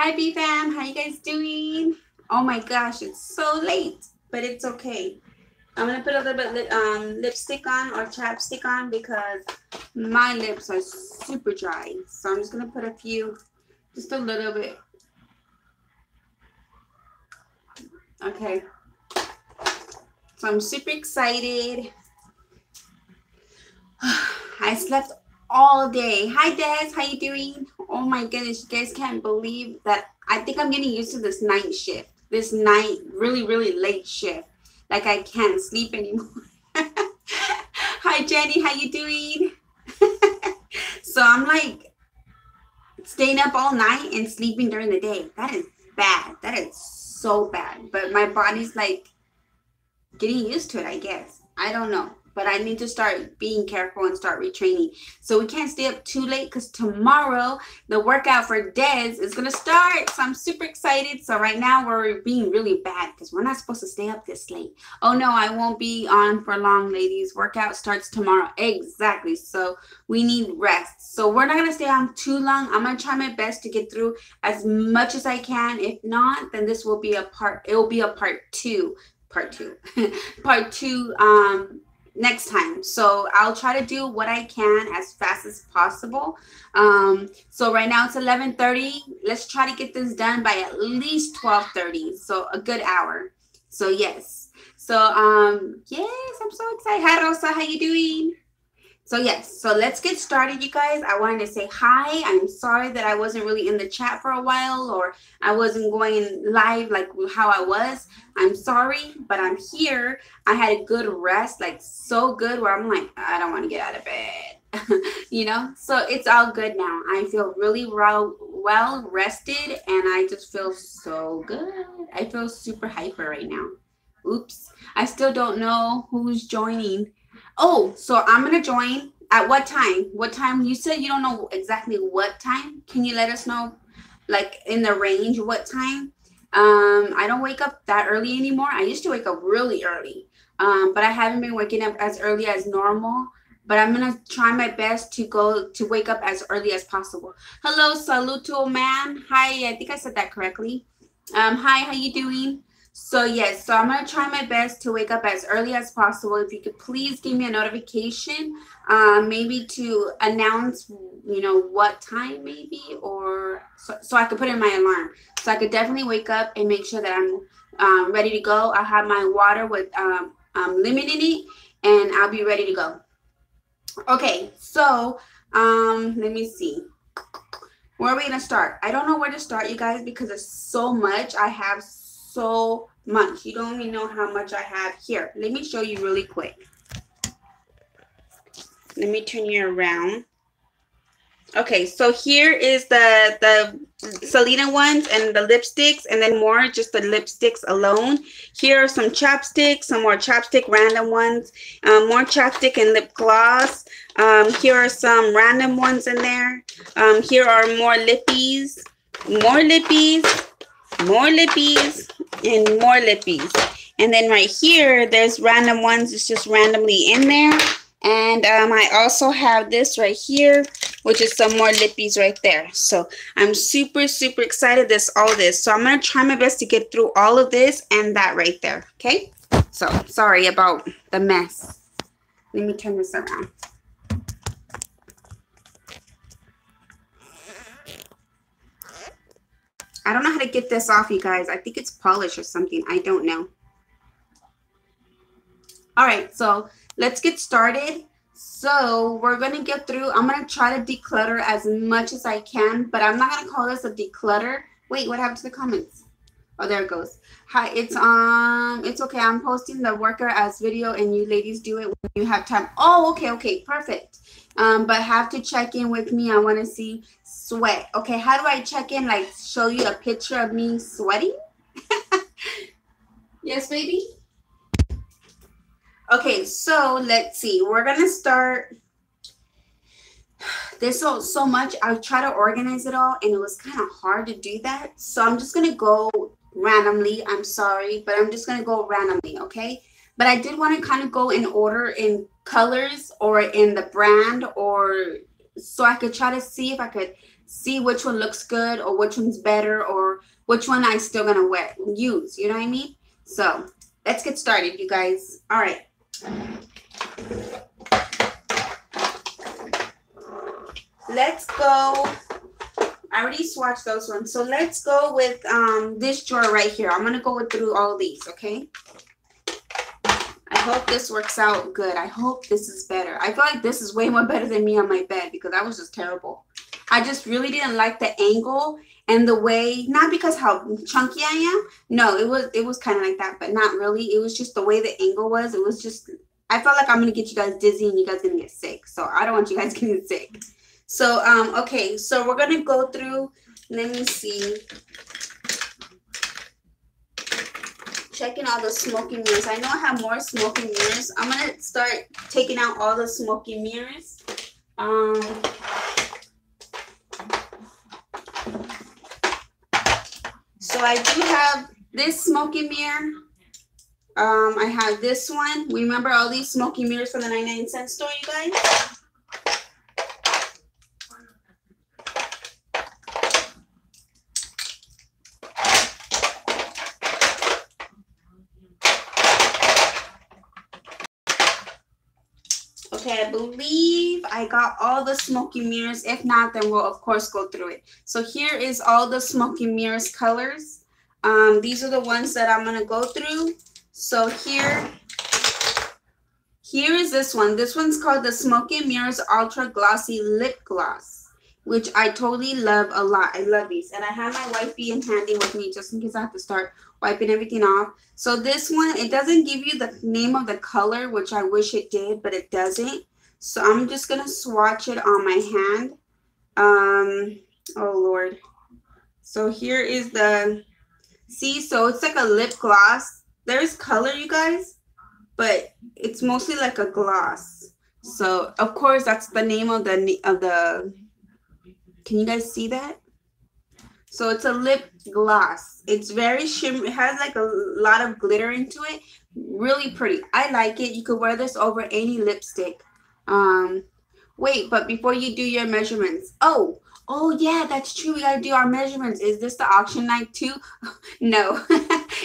Hi, B fam. How you guys doing? Oh my gosh, it's so late, but it's okay. I'm gonna put a little bit li- um, lipstick on or chapstick on because my lips are super dry. So I'm just gonna put a few, just a little bit. Okay. So I'm super excited. I slept all day. Hi Des, how you doing? Oh my goodness, you guys can't believe that. I think I'm getting used to this night shift. This night, really, really late shift. Like I can't sleep anymore. Hi Jenny, how you doing? so I'm like staying up all night and sleeping during the day. That is bad. That is so bad. But my body's like getting used to it, I guess. I don't know but I need to start being careful and start retraining. So we can't stay up too late because tomorrow the workout for Des is gonna start. So I'm super excited. So right now we're being really bad because we're not supposed to stay up this late. Oh no, I won't be on for long, ladies. Workout starts tomorrow. Exactly. So we need rest. So we're not gonna stay on too long. I'm gonna try my best to get through as much as I can. If not, then this will be a part, it will be a part two part two part two um next time. So I'll try to do what I can as fast as possible. Um, so right now it's 11:30. Let's try to get this done by at least 12:30. So a good hour. So yes. So um yes, I'm so excited. Hi Rosa, how you doing? So yes, so let's get started, you guys. I wanted to say hi. I'm sorry that I wasn't really in the chat for a while or I wasn't going live like how I was. I'm sorry, but I'm here. I had a good rest, like so good where I'm like, I don't want to get out of bed. you know? So it's all good now. I feel really well, well rested and I just feel so good. I feel super hyper right now. Oops. I still don't know who's joining. Oh, so I'm gonna join at what time? What time? You said you don't know exactly what time. Can you let us know, like in the range, what time? Um, I don't wake up that early anymore. I used to wake up really early, um, but I haven't been waking up as early as normal. But I'm gonna try my best to go to wake up as early as possible. Hello, saluto man. Hi, I think I said that correctly. Um, hi, how you doing? So yes, so I'm gonna try my best to wake up as early as possible. If you could please give me a notification, um, maybe to announce, you know, what time maybe, or so, so I could put in my alarm. So I could definitely wake up and make sure that I'm um, ready to go. I have my water with um, um, lemon in it, and I'll be ready to go. Okay, so um, let me see. Where are we gonna start? I don't know where to start, you guys, because there's so much. I have so much. You don't even know how much I have here. Let me show you really quick. Let me turn you around. Okay, so here is the the Selena ones and the lipsticks, and then more just the lipsticks alone. Here are some chapsticks, some more chapstick random ones, um, more chapstick and lip gloss. Um, here are some random ones in there. Um, here are more lippies, more lippies, more lippies, and more lippies. And then right here, there's random ones. It's just randomly in there. And um, I also have this right here, which is some more lippies right there. So I'm super, super excited this all this. So I'm going to try my best to get through all of this and that right there. Okay. So sorry about the mess. Let me turn this around. I don't know how to get this off, you guys. I think it's polish or something. I don't know. All right, so let's get started. So we're going to get through. I'm going to try to declutter as much as I can, but I'm not going to call this a declutter. Wait, what happened to the comments? Oh, there it goes. Hi, it's um, it's okay. I'm posting the worker as video, and you ladies do it when you have time. Oh, okay, okay, perfect. Um, but have to check in with me. I want to see sweat. Okay, how do I check in? Like show you a picture of me sweating? yes, baby. Okay, so let's see. We're gonna start. There's so so much. I try to organize it all, and it was kind of hard to do that. So I'm just gonna go randomly. I'm sorry, but I'm just gonna go randomly. Okay. But I did want to kind of go in order in colors or in the brand or so I could try to see if I could see which one looks good or which one's better or which one I'm still gonna wear use. You know what I mean? So let's get started, you guys. All right. Let's go. I already swatched those ones. So let's go with um this drawer right here. I'm gonna go through all these, okay? I hope this works out good. I hope this is better. I feel like this is way more better than me on my bed because that was just terrible. I just really didn't like the angle and the way not because how chunky I am. No, it was it was kind of like that, but not really. It was just the way the angle was. It was just I felt like I'm gonna get you guys dizzy and you guys gonna get sick. So I don't want you guys getting sick. So um okay, so we're gonna go through. Let me see. Checking all the smoking mirrors. I know I have more smoking mirrors. I'm gonna start taking out all the smoking mirrors. Um So I do have this smoky mirror. Um, I have this one. Remember all these smoky mirrors from the 99 cent store, you guys? I believe I got all the smoky mirrors. If not, then we'll of course go through it. So here is all the smoky mirrors colors. Um, these are the ones that I'm gonna go through. So here, here is this one. This one's called the Smoky Mirrors Ultra Glossy Lip Gloss, which I totally love a lot. I love these. And I have my wifey in handy with me just in case I have to start wiping everything off. So this one, it doesn't give you the name of the color, which I wish it did, but it doesn't. So I'm just going to swatch it on my hand. Um, oh, Lord. So here is the, see, so it's like a lip gloss. There's color, you guys, but it's mostly like a gloss. So, of course, that's the name of the, of the, can you guys see that? So it's a lip gloss. It's very shimmer. It has like a lot of glitter into it. Really pretty. I like it. You could wear this over any lipstick. Um, wait, but before you do your measurements, oh, oh yeah, that's true. We gotta do our measurements. Is this the auction night too? no,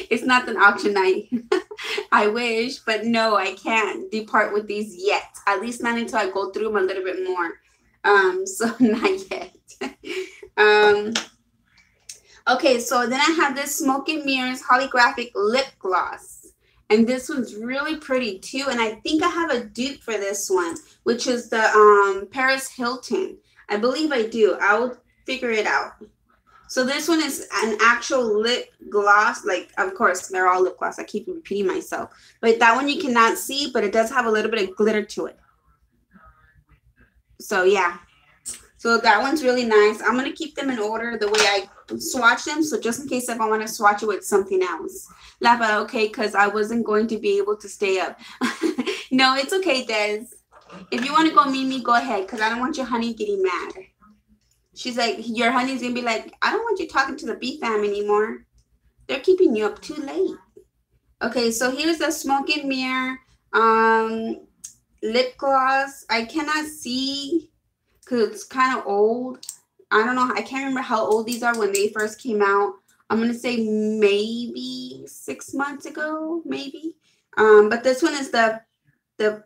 it's not an auction night. I wish, but no, I can't depart with these yet. At least not until I go through them a little bit more. Um, so not yet. um Okay, so then I have this Smoke and Mirrors holographic lip gloss. And this one's really pretty too. And I think I have a dupe for this one, which is the um, Paris Hilton. I believe I do. I will figure it out. So this one is an actual lip gloss. Like, of course, they're all lip gloss. I keep repeating myself. But that one you cannot see, but it does have a little bit of glitter to it. So yeah. So that one's really nice. I'm going to keep them in order the way I swatch them. So just in case if I want to swatch it with something else. At okay, because I wasn't going to be able to stay up. no, it's okay, Des. If you want to go meet me, go ahead, because I don't want your honey getting mad. She's like, your honey's going to be like, I don't want you talking to the B fam anymore. They're keeping you up too late. Okay, so here's the smoking mirror um, lip gloss. I cannot see because it's kind of old. I don't know. I can't remember how old these are when they first came out. I'm gonna say maybe six months ago, maybe. Um, but this one is the the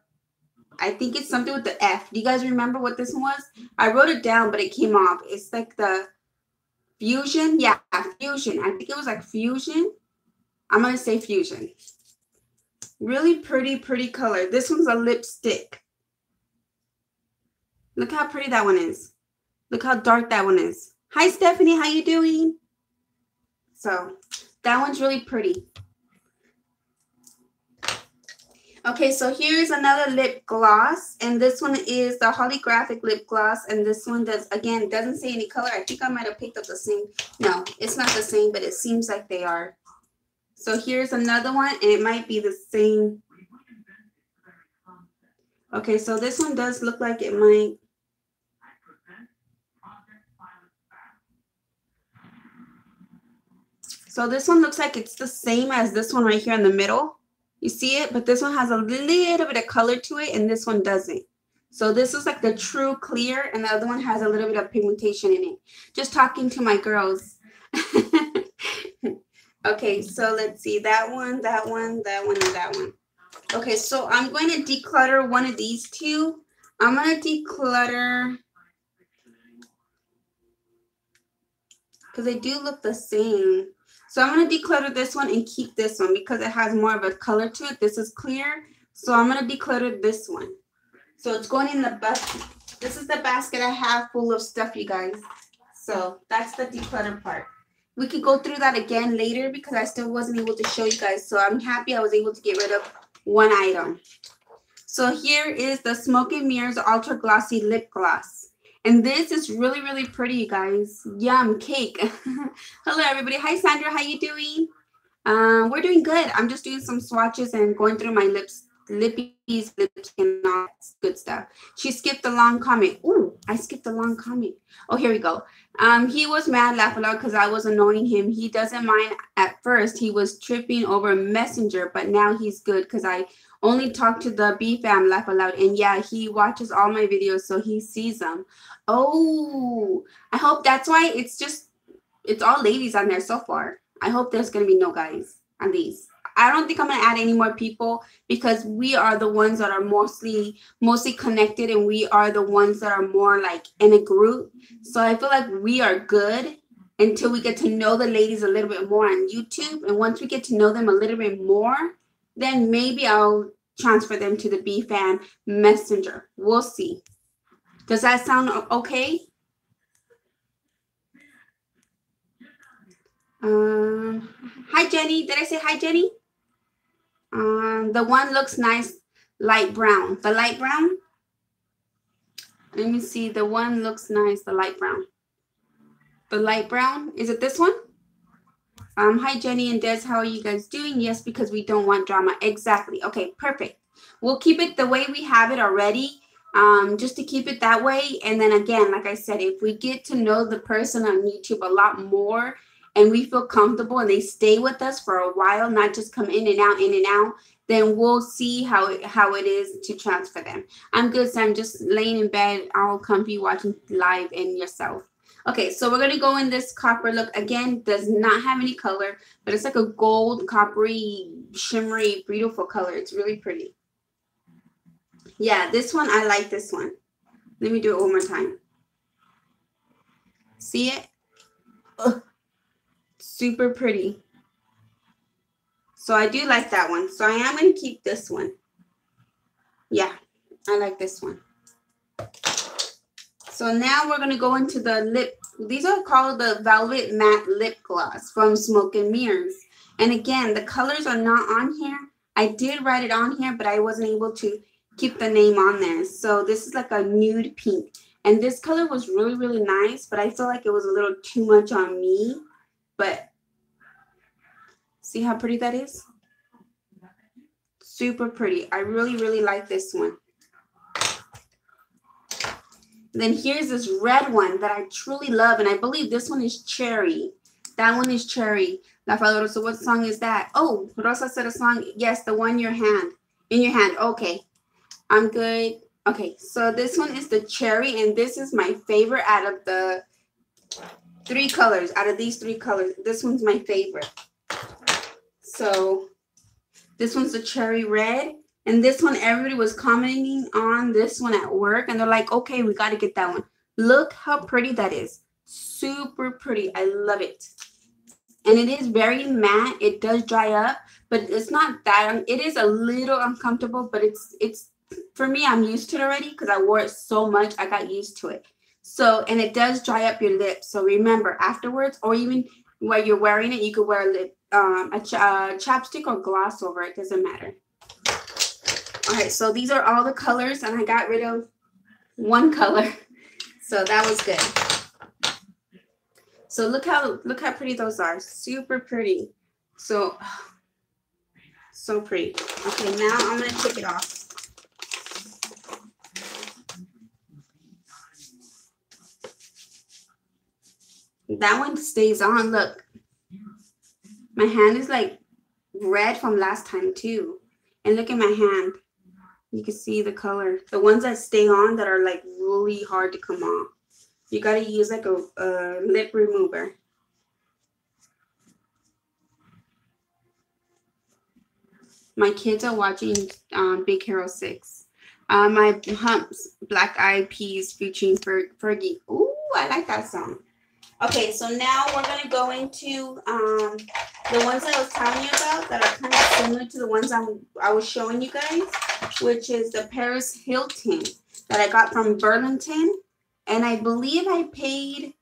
I think it's something with the F. Do you guys remember what this one was? I wrote it down, but it came off. It's like the fusion. Yeah, fusion. I think it was like fusion. I'm gonna say fusion. Really pretty, pretty color. This one's a lipstick. Look how pretty that one is. Look how dark that one is. Hi, Stephanie. How you doing? So that one's really pretty. Okay, so here's another lip gloss, and this one is the holographic lip gloss, and this one does, again, doesn't say any color. I think I might have picked up the same. No, it's not the same, but it seems like they are. So here's another one, and it might be the same. Okay, so this one does look like it might So this one looks like it's the same as this one right here in the middle. You see it? But this one has a little bit of color to it and this one doesn't. So this is like the true clear, and the other one has a little bit of pigmentation in it. Just talking to my girls. okay, so let's see that one, that one, that one, and that one. Okay, so I'm going to declutter one of these two. I'm going to declutter because they do look the same. So I'm going to declutter this one and keep this one because it has more of a color to it. This is clear. So I'm going to declutter this one. So it's going in the basket. This is the basket I have full of stuff, you guys. So that's the declutter part. We could go through that again later because I still wasn't able to show you guys. So I'm happy I was able to get rid of one item. So here is the Smoke and Mirrors Ultra Glossy Lip Gloss. And this is really, really pretty, you guys. Yum, cake. Hello, everybody. Hi, Sandra. How you doing? Uh, we're doing good. I'm just doing some swatches and going through my lips lippies, lips and all that good stuff. She skipped a long comment. Ooh, I skipped a long comment. Oh, here we go. Um, he was mad, laugh aloud because I was annoying him. He doesn't mind at first. He was tripping over Messenger, but now he's good because I only talk to the B fam, laugh aloud. And yeah, he watches all my videos, so he sees them. Oh, I hope that's why it's just it's all ladies on there so far. I hope there's gonna be no guys on these. I don't think I'm gonna add any more people because we are the ones that are mostly mostly connected and we are the ones that are more like in a group. So I feel like we are good until we get to know the ladies a little bit more on YouTube. And once we get to know them a little bit more, then maybe I'll transfer them to the B fam messenger. We'll see. Does that sound okay? Um, hi Jenny. Did I say hi Jenny? Um, the one looks nice, light brown. The light brown. Let me see. The one looks nice, the light brown. The light brown. Is it this one? Um, hi, Jenny and Des. How are you guys doing? Yes, because we don't want drama. Exactly. Okay, perfect. We'll keep it the way we have it already, um, just to keep it that way. And then again, like I said, if we get to know the person on YouTube a lot more and we feel comfortable and they stay with us for a while, not just come in and out, in and out, then we'll see how it, how it is to transfer them. I'm good, so I'm just laying in bed, all comfy, watching live and yourself. Okay, so we're gonna go in this copper look. Again, does not have any color, but it's like a gold, coppery, shimmery, beautiful color. It's really pretty. Yeah, this one, I like this one. Let me do it one more time. See it? Ugh super pretty. So I do like that one. So I am going to keep this one. Yeah, I like this one. So now we're going to go into the lip. These are called the Velvet Matte Lip Gloss from Smoke and Mirrors. And again, the colors are not on here. I did write it on here, but I wasn't able to keep the name on there. So this is like a nude pink. And this color was really, really nice, but I feel like it was a little too much on me. But see how pretty that is? Super pretty. I really, really like this one. Then here's this red one that I truly love. And I believe this one is cherry. That one is cherry. La So what song is that? Oh, Rosa said a song. Yes, the one your hand. In your hand. Okay. I'm good. Okay, so this one is the cherry, and this is my favorite out of the three colors out of these three colors. This one's my favorite. So this one's the cherry red. And this one, everybody was commenting on this one at work. And they're like, okay, we got to get that one. Look how pretty that is. Super pretty. I love it. And it is very matte. It does dry up, but it's not that. It is a little uncomfortable, but it's, it's, for me, I'm used to it already because I wore it so much. I got used to it. So, and it does dry up your lips. So remember afterwards, or even while you're wearing it, you could wear a lip, um, a ch- uh, chapstick or gloss over it. Doesn't matter. All right, so these are all the colors, and I got rid of one color, so that was good. So look how look how pretty those are. Super pretty. So so pretty. Okay, now I'm gonna take it off. That one stays on. Look, my hand is like red from last time too. And look at my hand. You can see the color. The ones that stay on that are like really hard to come off. You got to use like a, a lip remover. My kids are watching um, Big Hero 6. Uh, my humps, Black Eyed Peas featuring Fer- Fergie. Ooh, I like that song. Okay, so now we're gonna go into um, the ones I was telling you about that are kind of similar to the ones I'm, I was showing you guys, which is the Paris Hilton that I got from Burlington, and I believe I paid.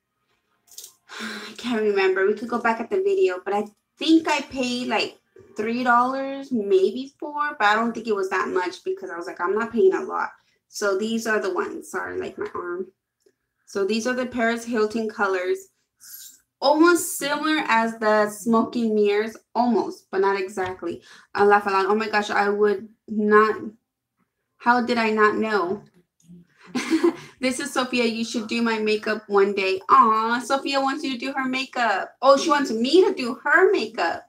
I can't remember. We could go back at the video, but I think I paid like three dollars, maybe four, but I don't think it was that much because I was like, I'm not paying a lot. So these are the ones. Sorry, like my arm. So these are the Paris Hilton colors. Almost similar as the smoky mirrors, almost, but not exactly. I laugh a lot. Oh my gosh, I would not. How did I not know? this is Sophia. You should do my makeup one day. Aw, Sophia wants you to do her makeup. Oh, she wants me to do her makeup.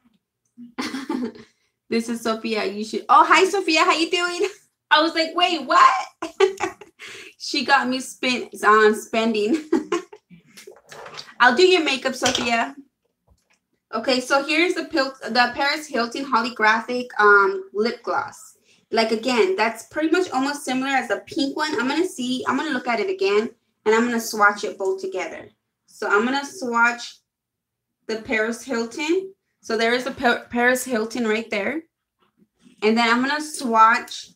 this is Sophia. You should. Oh, hi, Sophia. How you doing? I was like, wait, what? She got me spent on spending. I'll do your makeup, Sophia. Okay, so here's the Pil- the Paris Hilton holographic um lip gloss. Like again, that's pretty much almost similar as the pink one. I'm gonna see. I'm gonna look at it again, and I'm gonna swatch it both together. So I'm gonna swatch the Paris Hilton. So there is the Paris Hilton right there, and then I'm gonna swatch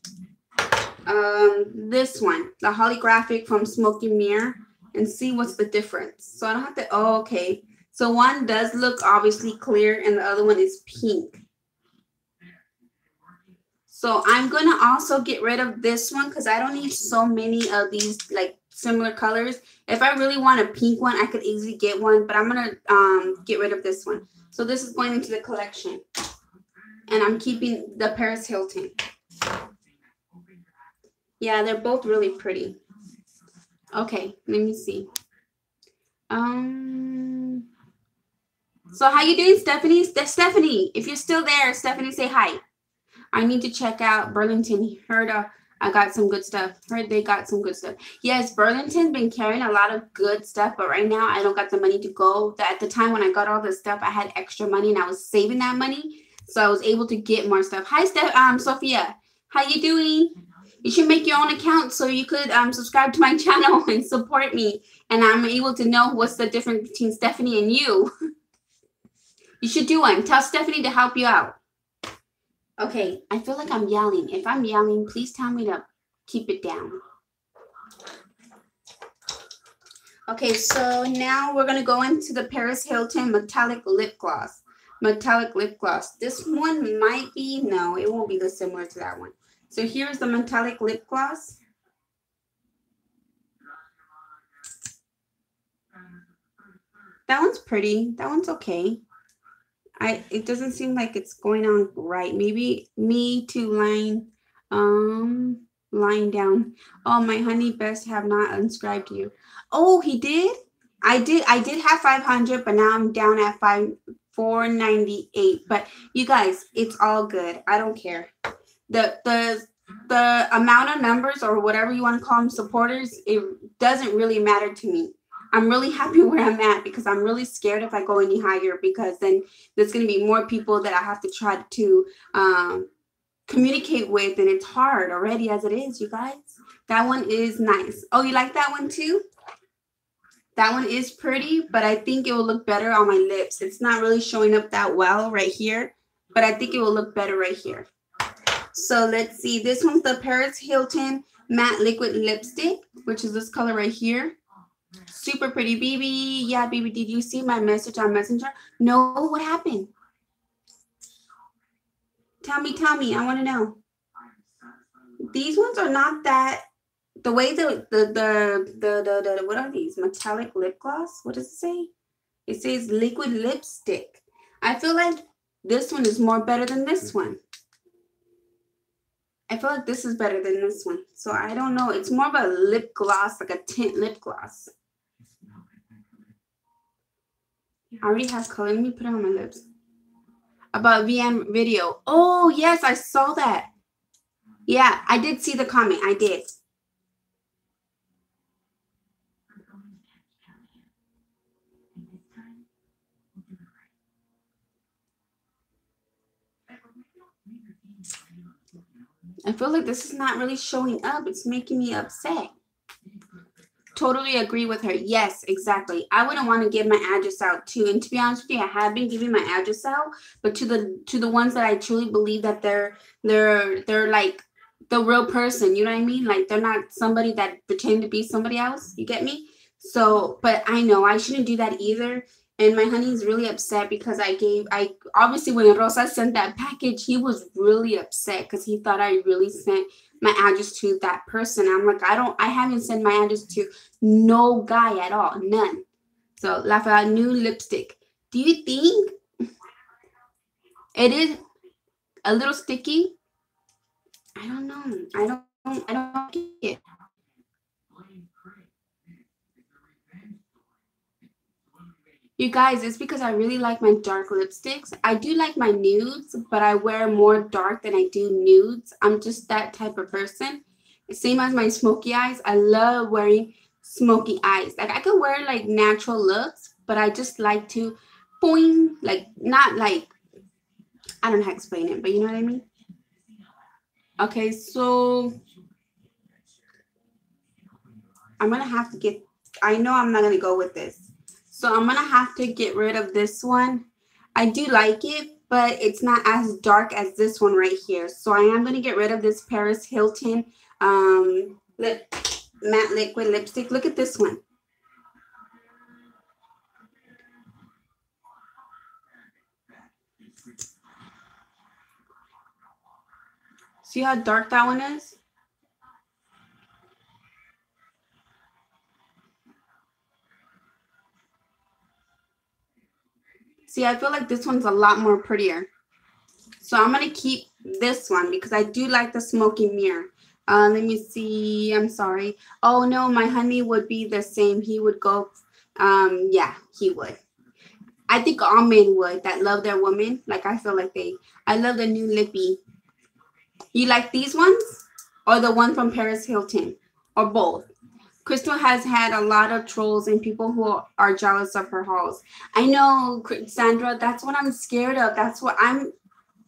um, this one, the holographic from Smoky Mirror, and see what's the difference. So I don't have to, oh, okay. So one does look obviously clear and the other one is pink. So I'm to also get rid of this one because I don't need so many of these like similar colors. If I really want a pink one, I could easily get one, but I'm to um, get rid of this one. So this is going into the collection. And I'm keeping the Paris Hilton. Yeah, they're both really pretty. Okay, let me see. Um. So how you doing, Stephanie? Stephanie, if you're still there, Stephanie, say hi. I need to check out Burlington. Heard uh, I got some good stuff. Heard they got some good stuff. Yes, Burlington's been carrying a lot of good stuff, but right now I don't got the money to go. At the time when I got all this stuff, I had extra money and I was saving that money, so I was able to get more stuff. Hi, Steph. Um, Sophia, how you doing? You should make your own account so you could um, subscribe to my channel and support me. And i'm able to know what's the difference between stephanie and you. You should do one. Tell stephanie to help you out. Okay i feel like i'm yelling. If i'm yelling please tell me to keep it down. Okay so now we're going to go into the paris hilton metallic lip gloss. Metallic lip gloss. This one might be no it won't be the similar to that one so here's the metallic lip gloss. That one's pretty. That one's okay. I it doesn't seem like it's going on right. Maybe me to line um lying down. Oh, my honey best have not unscribed you. Oh, he did? I did I did have 500, but now I'm down at 5 498. But you guys, it's all good. I don't care the the the amount of numbers or whatever you want to call them supporters it doesn't really matter to me. I'm really happy where i'm at because i'm really scared if i go any higher because then there's going to be more people that i have to try to um, communicate with and it's hard already as it is you guys. That one is nice. Oh you like that one too? That one is pretty but i think it will look better on my lips. It's not really showing up that well right here but i think it will look better right here so let's see. This one's the Paris Hilton matte liquid lipstick, which is this color right here. Super pretty. BB, yeah, BB, did you see my message on Messenger? No, what happened? Tell me, tell me. I want to know. These ones are not that. The way the the the the the, the what are these metallic lip gloss? What does it say? It says liquid lipstick. I feel like this one is more better than this one. I feel like this is better than this one. So I don't know. It's more of a lip gloss, like a tint lip gloss. I already have color. Let me put it on my lips. About VM video. Oh, yes, I saw that. Yeah, I did see the comment. I did. I feel like this is not really showing up. It's making me upset. Totally agree with her. Yes, exactly. I wouldn't want to give my address out too. And to be honest with you, I have been giving my address out, but to the to the ones that I truly believe that they're they're they're like the real person. You know what I mean? Like they're not somebody that pretend to be somebody else. You get me? So, but I know I shouldn't do that either and my honey is really upset because I gave I obviously when Rosa sent that package, he was really upset because he thought I really sent my address to that person. I'm like, I don't I haven't sent my address to no guy at all, none. So Lafayette new lipstick. Do you think it is a little sticky? I don't know. I don't I don't like it. You guys, it's because I really like my dark lipsticks. I do like my nudes, but I wear more dark than I do nudes. I'm just that type of person. Same as my smoky eyes. I love wearing smoky eyes. Like I can wear like natural looks, but I just like to point like not like I don't know how to explain it, but you know what I mean? Okay, so I'm gonna have to get I know I'm not gonna go with this. So I'm going to have to get rid of this one. I do like it, but it's not as dark as this one right here. So I am going to get rid of this Paris Hilton um, lip, matte liquid lipstick. Look at this one. See how dark that one is? See, I feel like this one's a lot more prettier. So I'm going to keep this one because I do like the smoky mirror. Uh, let me see. I'm sorry. Oh, no, my honey would be the same. He would go. Um, yeah, he would. I think all men would that love their woman. Like I feel like they. I love the new lippy. You like these ones or the one from Paris Hilton or both? Crystal has had a lot of trolls and people who are jealous of her hauls. I know, Sandra, that's what I'm scared of. That's what I'm,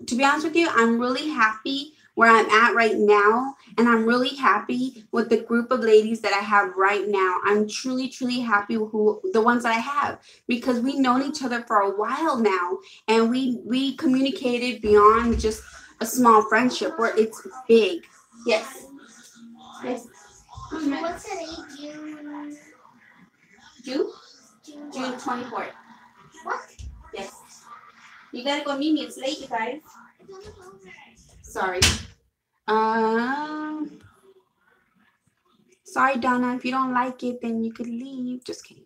to be honest with you, I'm really happy where I'm at right now. And I'm really happy with the group of ladies that I have right now. I'm truly, truly happy with who the ones that I have because we've known each other for a while now. And we we communicated beyond just a small friendship where it's big. Yes. Yes. 24. What? Yes. You gotta go meet me. It's late, you guys. Sorry. Um. Sorry, Donna. If you don't like it, then you could leave. Just kidding.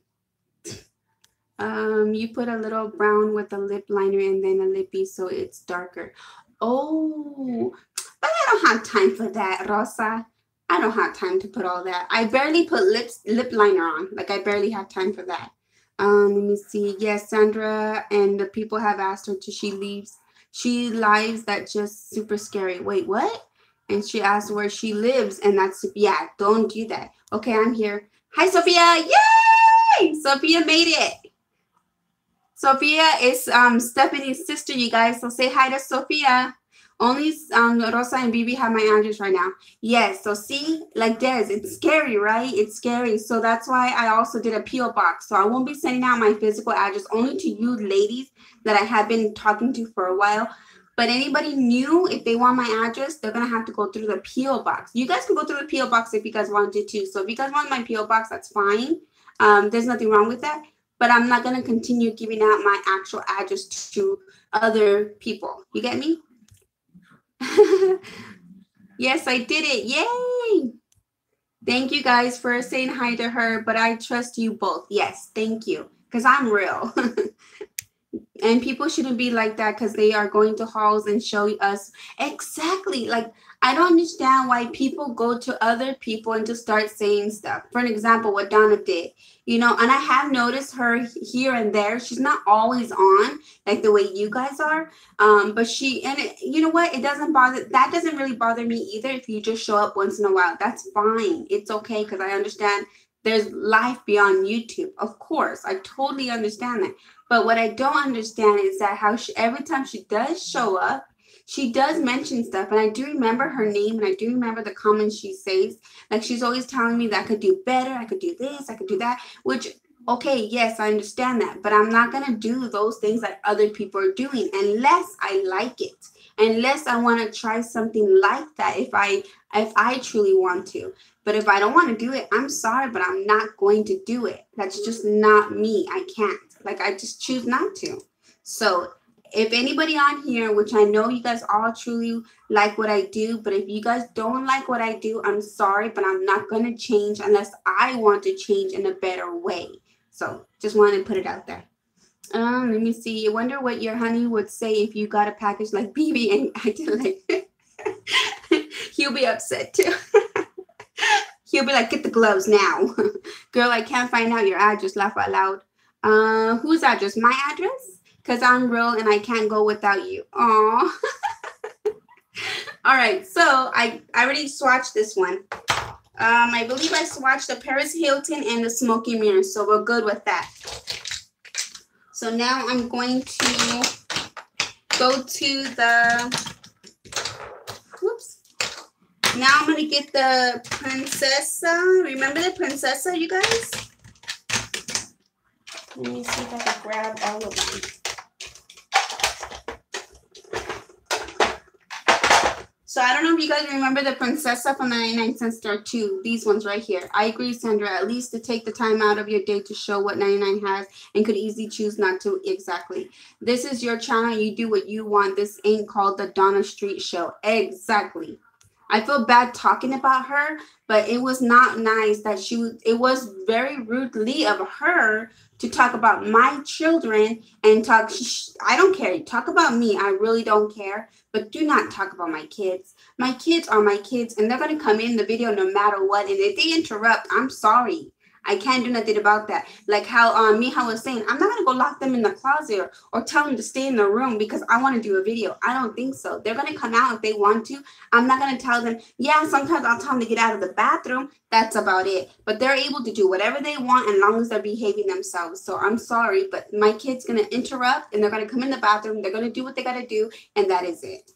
Um, you put a little brown with a lip liner and then a lippy so it's darker. Oh, but I don't have time for that, Rosa. I don't have time to put all that. I barely put lips lip liner on. Like I barely have time for that. Um, let me see. Yes, Sandra and the people have asked her to she leaves. She lives that just super scary. Wait, what? And she asked where she lives, and that's yeah, don't do that. Okay, I'm here. Hi, Sophia. Yay! Sophia made it. Sophia is um Stephanie's sister, you guys. So say hi to Sophia. Only um, Rosa and Bibi have my address right now. Yes. So see, like this, it's scary, right? It's scary. So that's why I also did a PO box. So I won't be sending out my physical address only to you ladies that I have been talking to for a while. But anybody new, if they want my address, they're gonna have to go through the PO box. You guys can go through the PO box if you guys want to too. So if you guys want my PO box, that's fine. Um, there's nothing wrong with that. But I'm not gonna continue giving out my actual address to other people. You get me? yes, I did it. Yay! Thank you guys for saying hi to her, but I trust you both. Yes, thank you. Because I'm real. and people shouldn't be like that because they are going to halls and show us exactly like i don't understand why people go to other people and just start saying stuff. For an example what donna did you know and i have noticed her here and there. She's not always on like the way you guys are um but she and it, you know what? It doesn't bother that doesn't really bother me either if you just show up once in a while. That's fine. It's okay because i understand there's life beyond youtube. Of course i totally understand that. But what I don't understand is that how she, every time she does show up, she does mention stuff. And I do remember her name and I do remember the comments she says. Like she's always telling me that I could do better, I could do this, I could do that, which okay, yes, I understand that, but I'm not going to do those things that other people are doing unless I like it. Unless I want to try something like that if I if I truly want to. But if I don't want to do it, I'm sorry, but I'm not going to do it. That's just not me. I can't. Like I just choose not to. So if anybody on here, which I know you guys all truly like what I do, but if you guys don't like what I do, I'm sorry, but I'm not going to change unless I want to change in a better way. So just want to put it out there. Um, let me see. I wonder what your honey would say if you got a package like BB and acted like he'll be upset too. he'll be like, get the gloves now. Girl, I can't find out your address. Laugh out loud. Uh, whose address? My address? Because I'm real and I can't go without you. Aw. All right, so I, I already swatched this one. Um, I believe I swatched the Paris Hilton and the Smoky Mirror, so we're good with that. So now I'm going to go to the, whoops. Now I'm going to get the Princessa. Remember the Princessa, you guys? Let me see if I can grab all of them. So I don't know if you guys remember the Princessa from the 99 cent store too. These ones right here. I agree, Sandra. At least to take the time out of your day to show what 99 has and could easily choose not to. Exactly. This is your channel. You do what you want. This ain't called the Donna Street Show. Exactly. I feel bad talking about her, but it was not nice that she was, it was very rudely of her to talk about my children and talk I don't care. Talk about me. I really don't care, but do not talk about my kids. My kids are my kids and they're going to come in the video no matter what and if they interrupt, I'm sorry. I can't do nothing about that. Like how um Miha was saying, I'm not gonna go lock them in the closet or, or tell them to stay in the room because I want to do a video. I don't think so. They're gonna come out if they want to. I'm not gonna tell them, yeah, sometimes I'll tell them to get out of the bathroom. That's about it. But they're able to do whatever they want as long as they're behaving themselves. So I'm sorry, but my kid's gonna interrupt and they're gonna come in the bathroom, they're gonna do what they gotta do, and that is it.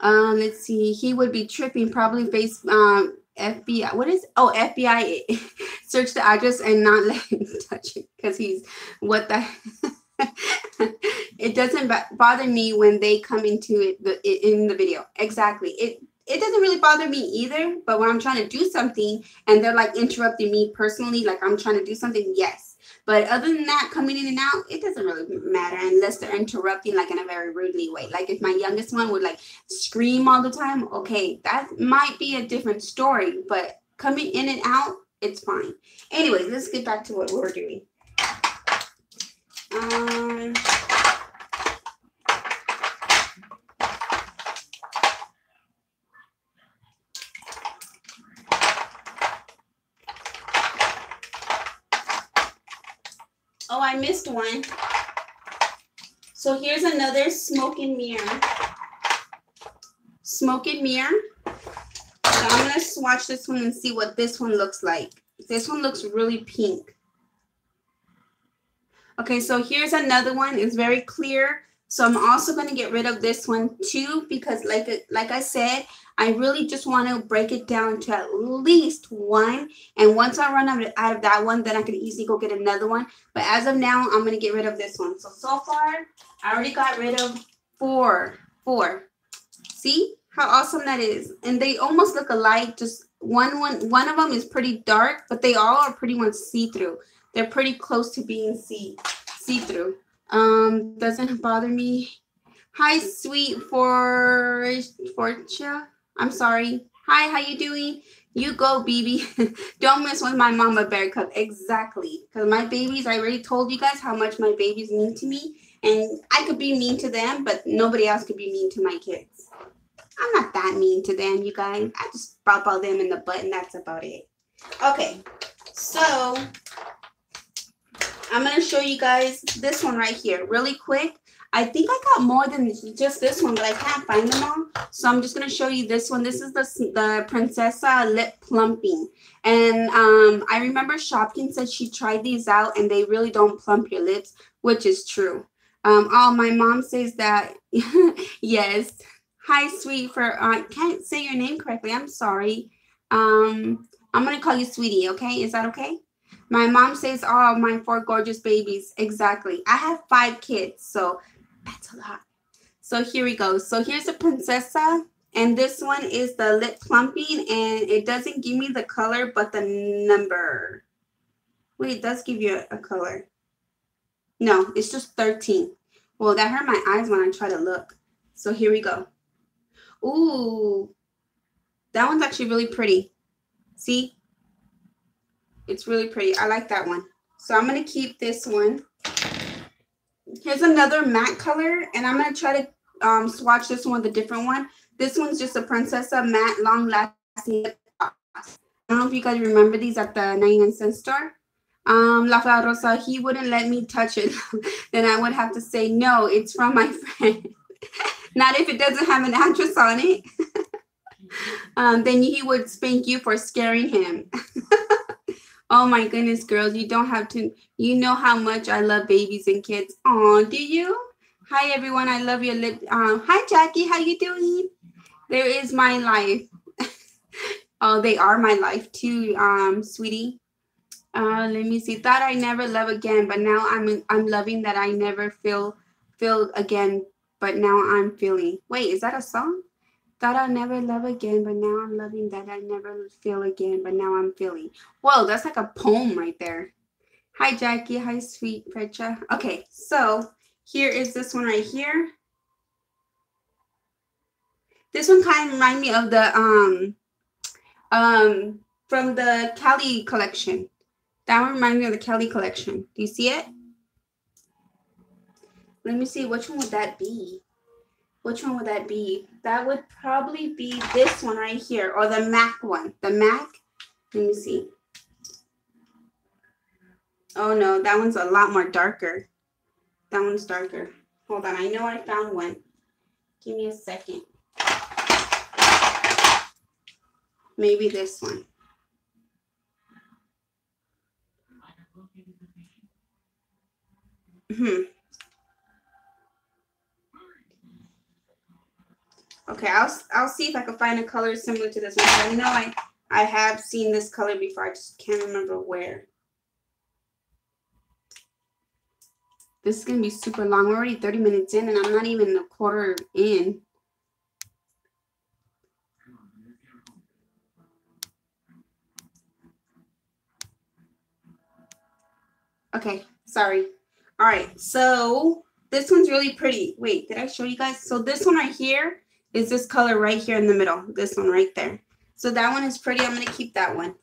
Um, let's see. He would be tripping, probably face um FBI. What is oh FBI? search the address and not let him touch it because he's what the. it doesn't bother me when they come into it the, in the video. Exactly. It it doesn't really bother me either. But when I'm trying to do something and they're like interrupting me personally, like I'm trying to do something, yes. But other than that, coming in and out, it doesn't really matter unless they're interrupting like in a very rudely way. Like if my youngest one would like scream all the time, okay, that might be a different story. But coming in and out, it's fine. Anyways, let's get back to what we were doing. Um Oh, I missed one. So here's another smoke and mirror. Smoke and mirror. So I'm going to swatch this one and see what this one looks like. This one looks really pink. Okay, so here's another one. It's very clear. So I'm also going to get rid of this one too because like, like I said, I really just want to break it down to at least one. And once I run out of, out of that one, then I can easily go get another one. But as of now, I'm going to get rid of this one. So, so far, I already got rid of four. Four. See how awesome that is? And they almost look alike. Just one, one, one of them is pretty dark, but they all are pretty much see-through. They're pretty close to being see, see-through. Um, doesn't bother me. Hi, sweet for Fortune. I'm sorry. Hi, how you doing? You go, BB. Don't mess with my mama bear cub. Exactly. Because my babies, I already told you guys how much my babies mean to me. And I could be mean to them, but nobody else could be mean to my kids. I'm not that mean to them, you guys. I just bop all them in the butt and that's about it. Okay. So I'm going to show you guys this one right here really quick. I think I got more than just this one, but I can't find them all. So I'm just going to show you this one. This is the, the Princessa Lip Plumping. And um, I remember Shopkins said she tried these out and they really don't plump your lips, which is true. Um, oh, my mom says that. yes. Hi, sweet. For uh, I can't say your name correctly. I'm sorry. Um, I'm going to call you sweetie, okay? Is that okay? My mom says, oh, my four gorgeous babies. Exactly. I have five kids, so that's a lot. So here we go. So here's a princessa. And this one is the lip plumping. And it doesn't give me the color, but the number. Wait, it does give you a, a color. No, it's just 13. Well, that hurt my eyes when I try to look. So here we go. Ooh, that one's actually really pretty. See? It's really pretty. I like that one. So I'm going to keep this one. Here's another matte color, and I'm going to try to um, swatch this one with a different one. This one's just a Princessa matte long lasting. I don't know if you guys remember these at the 99 cent store. Um, La Fla Rosa, he wouldn't let me touch it. then I would have to say, no, it's from my friend. Not if it doesn't have an address on it. um, then he would spank you for scaring him. Oh my goodness, girls, you don't have to. You know how much I love babies and kids. Oh, do you? Hi everyone, I love your lip. Um, hi Jackie, how you doing? There is my life. oh, they are my life too, um, sweetie. Uh, let me see. Thought I never love again, but now I'm I'm loving that I never feel feel again, but now I'm feeling. Wait, is that a song? Thought I'd never love again, but now I'm loving that I never feel again, but now I'm feeling. Whoa, that's like a poem right there. Hi, Jackie. Hi, sweet Petra. Okay, so here is this one right here. This one kind of remind me of the um um from the Kelly collection. That one reminds me of the Kelly collection. Do you see it? Let me see which one would that be. Which one would that be? That would probably be this one right here or the MAC one. The MAC. Let me see. Oh no, that one's a lot more darker. That one's darker. Hold on, I know I found one. Give me a second. Maybe this one. Hmm. Okay, I'll I'll see if I can find a color similar to this one. I know I I have seen this color before. I just can't remember where. This is gonna be super long. We're already 30 minutes in, and I'm not even a quarter in. Okay, sorry. All right, so this one's really pretty. Wait, did I show you guys? So this one right here is this color right here in the middle. This one right there. So that one is pretty. I'm going to keep that one.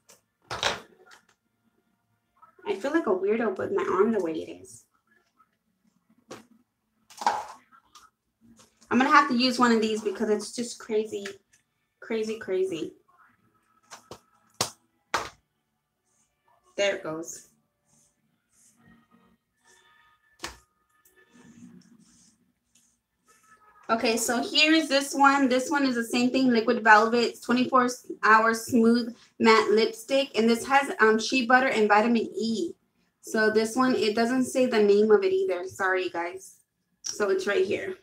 I feel like a weirdo with my arm the way it is. I'm going to have to use one of these because it's just crazy, crazy, crazy. There it goes. Okay, so here is this one. This one is the same thing, Liquid Velvet, 24 hour smooth matte lipstick. And this has um, shea butter and vitamin E. So this one, it doesn't say the name of it either. Sorry, guys. So it's right here.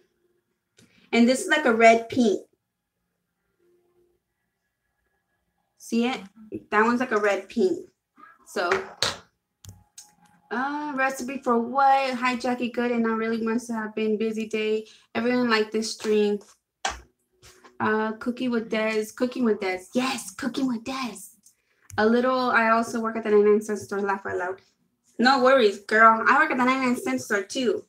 And this is like a red pink. See it? That one's like a red pink. So uh, recipe for what? Hi, Jackie. Good, and I really must have been busy day. Everyone like this stream. Uh, cooking with Des. Cooking with Des. Yes, cooking with Des. A little. I also work at the 99 cent store. Laugh out loud. No worries, girl. I work at the 99 cent store too.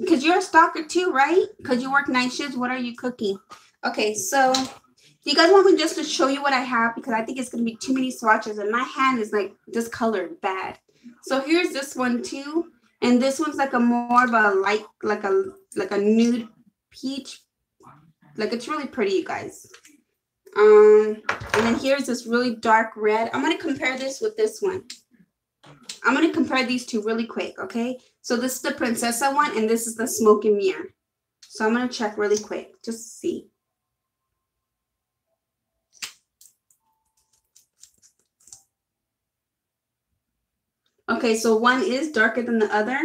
Because you're a stalker too, right? Because you work night shifts. What are you cooking? Okay, so Do you guys want me just to show you what I have? Because I think it's going to be too many swatches and my hand is like discolored bad. So here's this one too. And this one's like a more of a light, like a like a nude peach. Like it's really pretty, you guys. Um, and then here's this really dark red. I'm going to compare this with this one. I'm going to compare these two really quick, okay? So this is the Princessa one, and this is the Smoke and Mirror. So I'm going to check really quick, just to see. Okay, so one is darker than the other.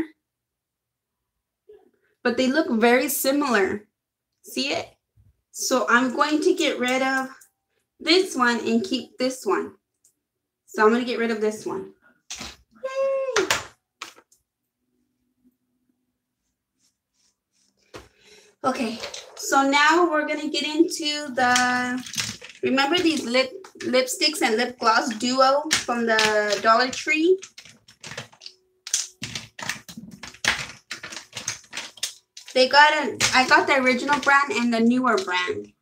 But they look very similar. See it? So I'm going to get rid of this one and keep this one. So I'm going to get rid of this one. Yay! Okay, so now we're going to get into the, remember these lip lipsticks and lip gloss duo from the Dollar Tree? They got a, I got the original brand and the newer brand.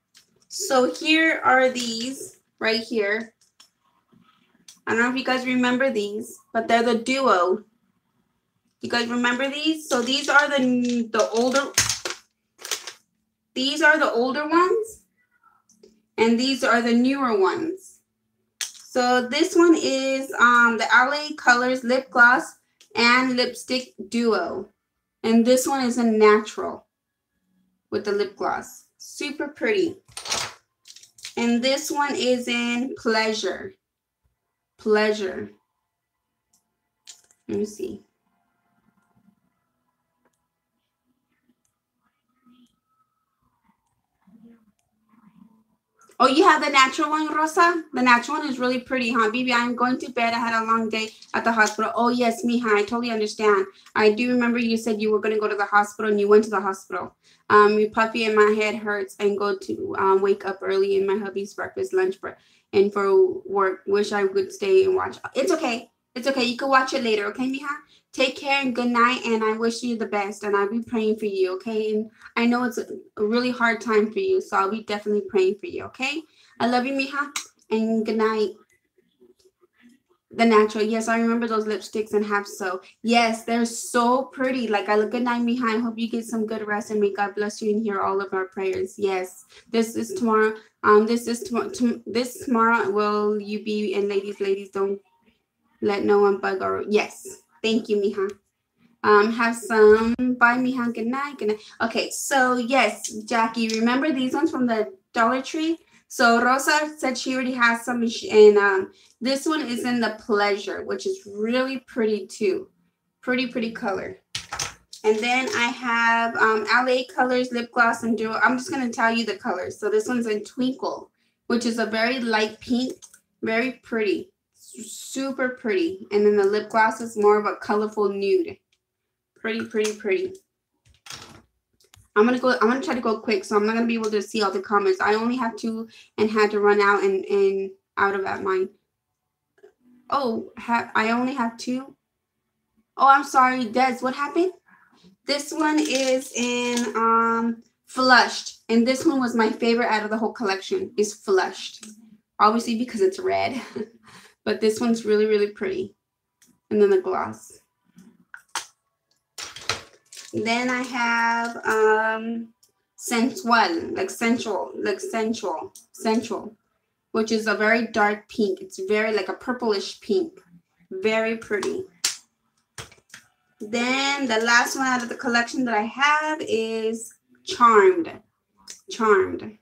So here are these right here. I don't know if you guys remember these, but they're the duo. You guys remember these? So these are the the older these are the older ones and these are the newer ones. So this one is um the LA Colors lip gloss and lipstick duo. And this one is a natural with the lip gloss. Super pretty. And this one is in pleasure. Pleasure. Let me see. Oh, you have the natural one, Rosa? The natural one is really pretty, huh? Baby, I'm going to bed. I had a long day at the hospital. Oh, yes, Mija, I totally understand. I do remember you said you were going to go to the hospital and you went to the hospital. Um, your puppy and my head hurts and go to um, wake up early in my hubby's breakfast, lunch break, and for work. Wish I would stay and watch. It's okay. It's okay. You can watch it later, okay, Mija? Take care and good night. And I wish you the best. And I'll be praying for you, okay? And I know it's a, really hard time for you. So I'll be definitely praying for you, okay? I love you, Mija. And good night. The natural. Yes, I remember those lipsticks and have so. Yes, they're so pretty. Like I look good night. I hope you get some good rest and may God bless you and hear all of our prayers. Yes. This is tomorrow. Um, this is tomorrow. This tomorrow will you be and ladies, ladies, don't let no one bug or yes. Thank you, Mija. Um, have some. Bye, Mija. Good night. Good night. Okay, so yes, Jackie, remember these ones from the Dollar Tree? So Rosa said she already has some, and um, this one is in the Pleasure, which is really pretty too. Pretty, pretty color. And then I have um, LA Colors Lip Gloss and Duo. I'm just going to tell you the colors. So this one's in Twinkle, which is a very light pink, very pretty super pretty. And then the lip gloss is more of a colorful nude. Pretty, pretty, pretty. I'm gonna go. I'm gonna try to go quick, so I'm not gonna be able to see all the comments. I only have two and had to run out and and out of that mine. Oh, have I only have two? Oh, I'm sorry, Des. What happened? This one is in um flushed, and this one was my favorite out of the whole collection. Is flushed, obviously because it's red. But this one's really, really pretty. And then the gloss. Then I have um, Sensual, like sensual, like sensual, sensual, which is a very dark pink. It's very like a purplish pink. Very pretty. Then the last one out of the collection that I have is Charmed. Charmed.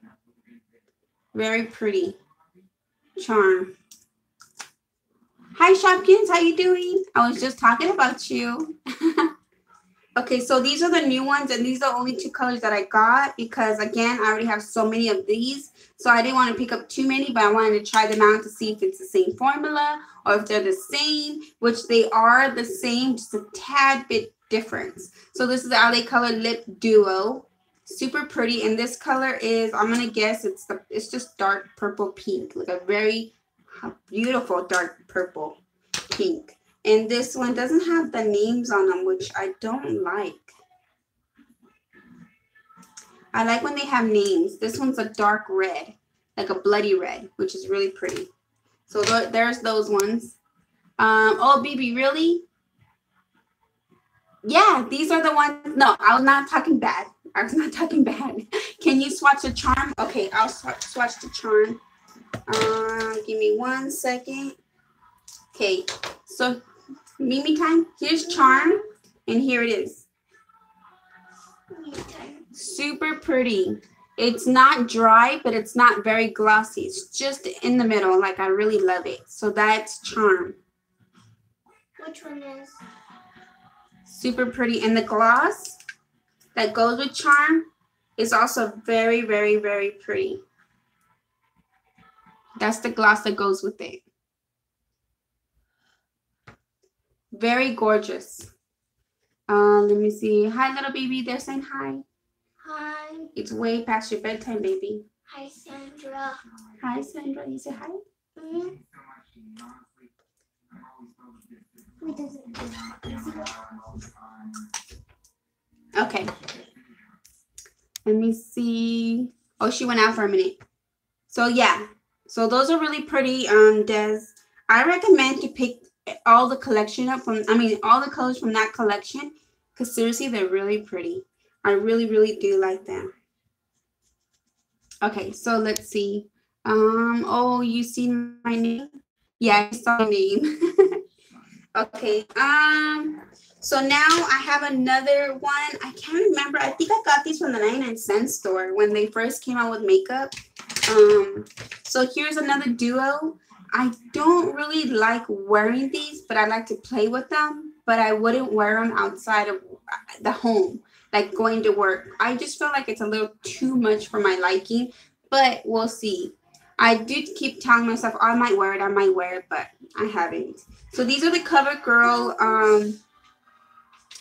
Very pretty. Charm. Hi, Shopkins. How you doing? I was just talking about you. okay, so these are the new ones, and these are only two colors that I got because, again, I already have so many of these. So I didn't want to pick up too many, but I wanted to try them out to see if it's the same formula or if they're the same, which they are the same, just a tad bit difference. So this is the LA Color Lip Duo. Super pretty. And this color is, I'm going to guess, it's the it's just dark purple pink, like a very beautiful dark purple pink. And this one doesn't have the names on them, which I don't like. I like when they have names. This one's a dark red. like a bloody red, which is really pretty. So th there's those ones. Um, oh, BB, really? Yeah, these are the ones. No, I was not talking bad. I was not talking bad. Can you swatch the charm? Okay, I'll swatch the charm. Uh, give me one second. Okay, so Mimi time. Here's charm, and here it is. Super pretty. It's not dry, but it's not very glossy. It's just in the middle. Like I really love it. So that's charm. Which one is? Super pretty. And the gloss that goes with charm is also very, very, very pretty. That's the gloss that goes with it. Very gorgeous. Uh, let me see. Hi, little baby. They're saying hi. Hi. It's way past your bedtime, baby. Hi, Sandra. Hi, Sandra. You say hi? Mm-hmm. Okay. Let me see. Oh, she went out for a minute. So yeah. So those are really pretty, um, Des. I recommend to pick all the collection up from, I mean, all the colors from that collection. Because seriously, they're really pretty. I really, really do like them. Okay, so let's see. Um, oh, you see my name? Yeah, I saw my name. okay. Um, so now I have another one. I can't remember. I think I got these from the 99 cent store when they first came out with makeup. Um, so here's another duo. I don't really like wearing these, but I like to play with them. But I wouldn't wear them outside of the home like going to work. I just feel like it's a little too much for my liking, but we'll see. I did keep telling myself I might wear it, I might wear it, but I haven't. So these are the CoverGirl um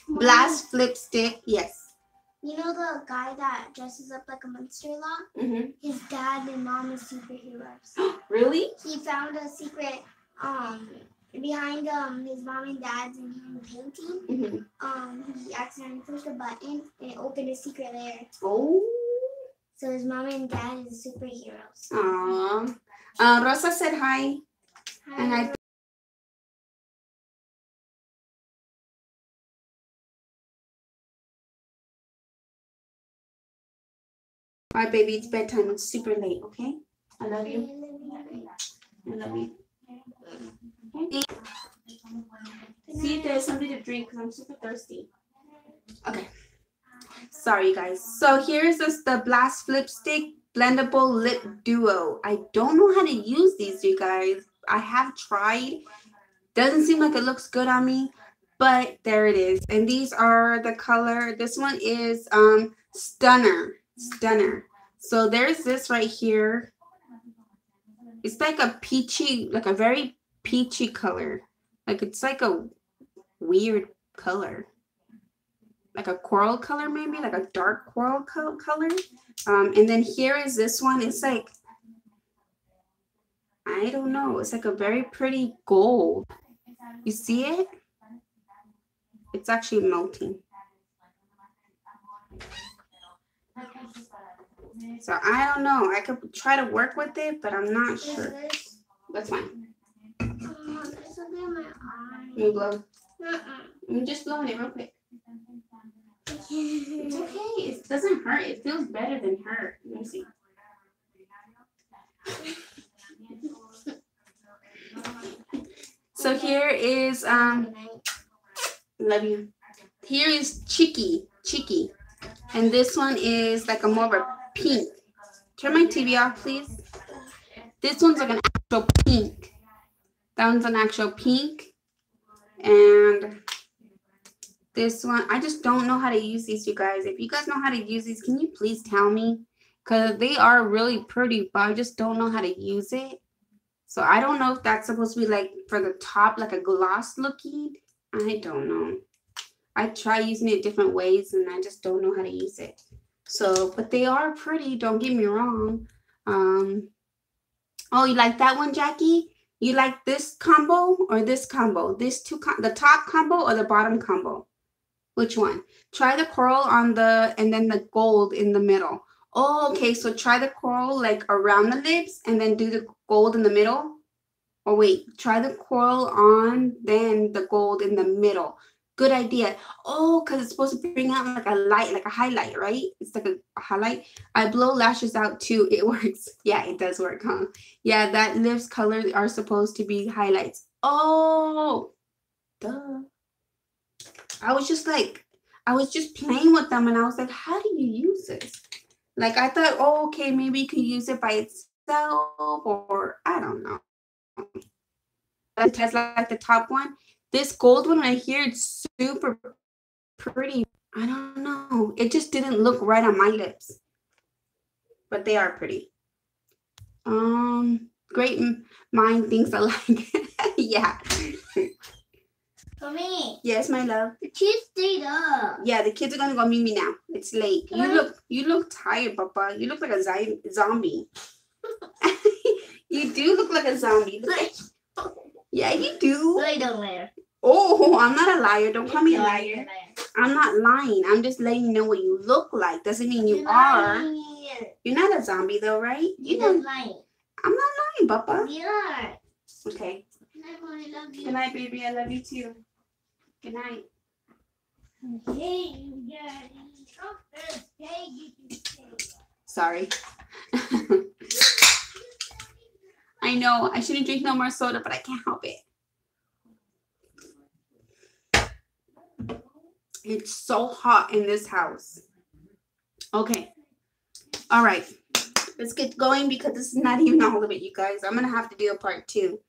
blast flip stick. Yes. You know the guy that dresses up like a monster a lot? Mm-hmm. His dad and mom are superheroes. really? He found a secret um behind um his mom and dad's painting. Mm-hmm. Um, he accidentally pushed a button and it opened a secret layer. Oh. So his mom and dad is superheroes. Aww. Uh, Rosa said hi. Hi. And I All right, baby, it's bedtime. It's super late, okay? I love you. I love you. Okay. See if there's something to drink because I'm super thirsty. Okay. Sorry, guys. So here's this, the Blast Flip Stick Blendable Lip Duo. I don't know how to use these, you guys. I have tried. Doesn't seem like it looks good on me, but there it is. And these are the color. This one is um Stunner. Stunner. So there's this right here. It's like a peachy, like a very peachy color. Like it's like a weird color. Like a coral color, maybe, like a dark coral co color. Um, and then here is this one. It's like, I don't know. It's like a very pretty gold. You see it? It's actually melting. So I don't know. I could try to work with it, but I'm not sure. That's fine. There's something in my eye. Let blow. Uh-uh. I'm just blowing it real quick. It's okay. It doesn't hurt. It feels better than hurt. Let me see. So here is um love you. Here is Chicky, Chicky. And this one is like a more of a pink. Turn my TV off, please. This one's like an actual pink. That one's an actual pink. And this one, I just don't know how to use these, you guys. If you guys know how to use these, can you please tell me? Because they are really pretty, but I just don't know how to use it. So I don't know if that's supposed to be like for the top, like a gloss looking. I don't know. I try using it different ways and I just don't know how to use it. So, but they are pretty, don't get me wrong. Um, oh, you like that one, Jackie? You like this combo or this combo? This two, com- the top combo or the bottom combo? Which one? Try the coral on the, and then the gold in the middle. Oh, okay. So try the coral like around the lips and then do the gold in the middle. Oh, wait. Try the coral on, then the gold in the middle. Good idea. Oh, because it's supposed to bring out like a light, like a highlight, right? It's like a, a highlight. I blow lashes out too. It works. Yeah, it does work, huh? Yeah, that lips color are supposed to be highlights. Oh, duh. I was just like, I was just playing with them and I was like, how do you use this? Like I thought, oh, okay, maybe you could use it by itself or I don't know. That test like the top one. This gold one right here, it's super pretty. I don't know. It just didn't look right on my lips. But they are pretty. Um, great mind thinks alike. yeah. For me. Yes, my love. The kids stayed up. Yeah, the kids are gonna go meet me now. It's late. You Right. look you look tired, Papa. You look like a zi- zombie. you do look like a zombie. Yeah, you do. Wait, don't liar. Oh, I'm not a liar. Don't call me a liar. I'm not lying. I'm just letting you know what you look like. Doesn't mean you You're are. lying. You're not a zombie though, right? You You're just lying. I'm not lying, Papa. You are. Okay. I want to love you. Good night, baby. I love you too. Good night. Okay, you can stay. Sorry. I know I shouldn't drink no more soda, but I can't help it. It's so hot in this house. Okay. All right. Let's get going because this is not even all of it, you guys. I'm going to have to do a part two.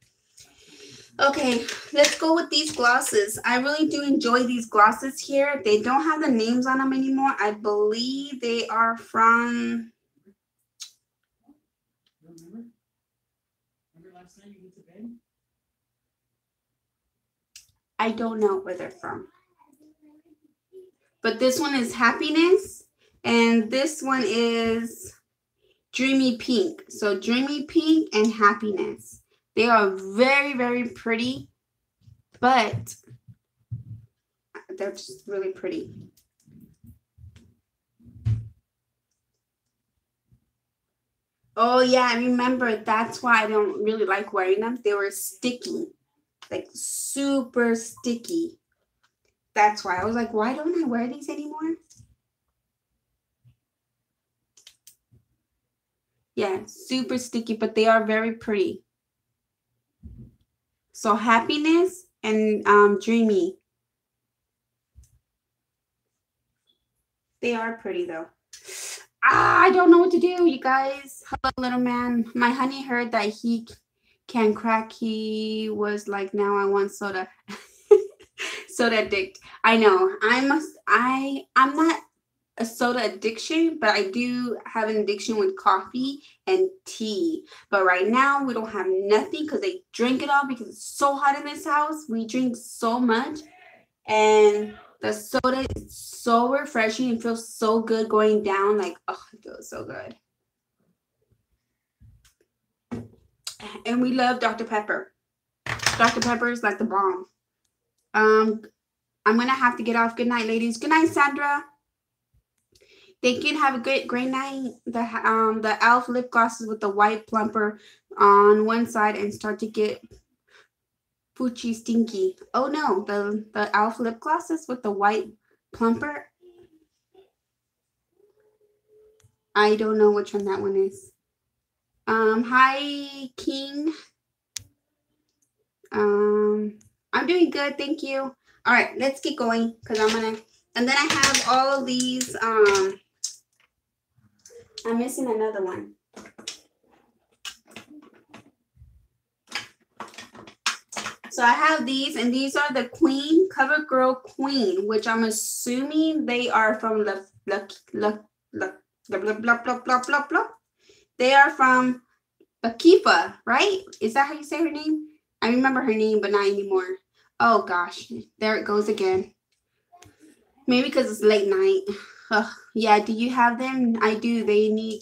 Okay, let's go with these glosses. I really do enjoy these glosses here. They don't have the names on them anymore. I believe they are from Remember? Remember last night you went to bed? I don't know where they're from. But this one is happiness, and this one is dreamy pink. So dreamy pink and happiness. They are very, very pretty, but they're just really pretty. Oh yeah, I remember. That's why I don't really like wearing them. They were sticky like super sticky. That's why I was like, why don't I wear these anymore? Yeah, super sticky, but they are very pretty. So happiness and um, dreamy. They are pretty though. Ah, I don't know what to do, you guys. Hello, little man. My honey heard that he can crack he was like now i want soda. Soda addict. I know. I must i i'm not a soda addiction but i do have an addiction with coffee and tea. But right now we don't have nothing because they drink it all because it's so hot in this house. We drink so much. And the soda is so refreshing and feels so good going down. Like oh it feels so good and we love Dr. Pepper. Dr. Pepper is like the bomb. Um, I'm gonna have to get off. Good night, ladies. Good night, Sandra. They can have a great, great night. The um the Elf lip glosses with the white plumper on one side and start to get poochy stinky. Oh no, the the Elf lip glosses with the white plumper. I don't know which one that one is. Um, hi, King. Um, I'm doing good, thank you. All right, let's get going because I'm gonna. And then I have all these. Um, I'm missing another one. So I have these, and these are the Queen Cover Girl Queen, which I'm assuming they are from the the the the blah blah blah blah blah blah blah. They are from Akifa, right? Is that how you say her name? I remember her name, but not anymore. Oh gosh, there it goes again. Maybe because it's late night. Ugh, yeah, do you have them? I do. They need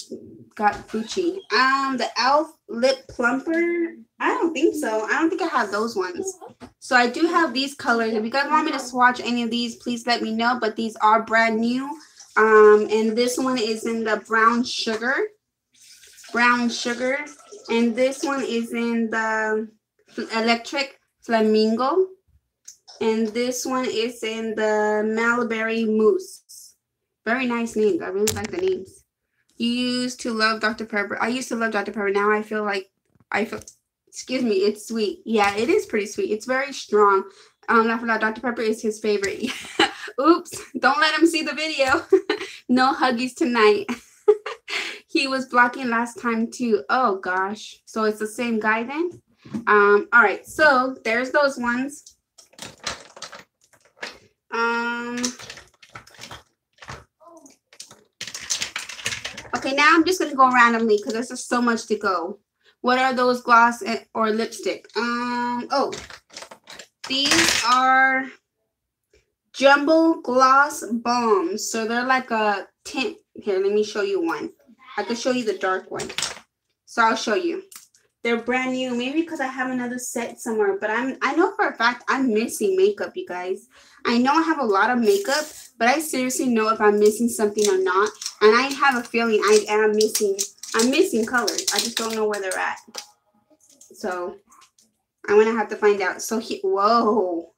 got Gucci. Um, the Elf lip plumper. I don't think so. I don't think I have those ones. So I do have these colors. If you guys want me to swatch any of these, please let me know. But these are brand new. Um, and this one is in the brown sugar. Brown sugar. And this one is in the electric flamingo. And this one is in the Mulberry Mousse. Very nice names. I really like the names. You used to love Dr. Pepper. I used to love Dr. Pepper. Now I feel like I feel excuse me, it's sweet. Yeah, it is pretty sweet. It's very strong. Um, I forgot Dr. Pepper is his favorite. Oops, don't let him see the video. no huggies tonight. he was blocking last time too. Oh gosh. So it's the same guy then? Um, all right, so there's those ones. Um Okay, now I'm just gonna go randomly because there's just so much to go. What are those gloss or lipstick? Um, oh, these are jumbo gloss bombs. So they're like a tint. Here, let me show you one. I could show you the dark one. So I'll show you. They're brand new. Maybe because I have another set somewhere. But I'm I know for a fact I'm missing makeup, you guys. I know I have a lot of makeup, but I seriously know if I'm missing something or not. And I have a feeling I am missing. I'm missing colors. I just don't know where they're at. So I'm gonna have to find out. So he whoa.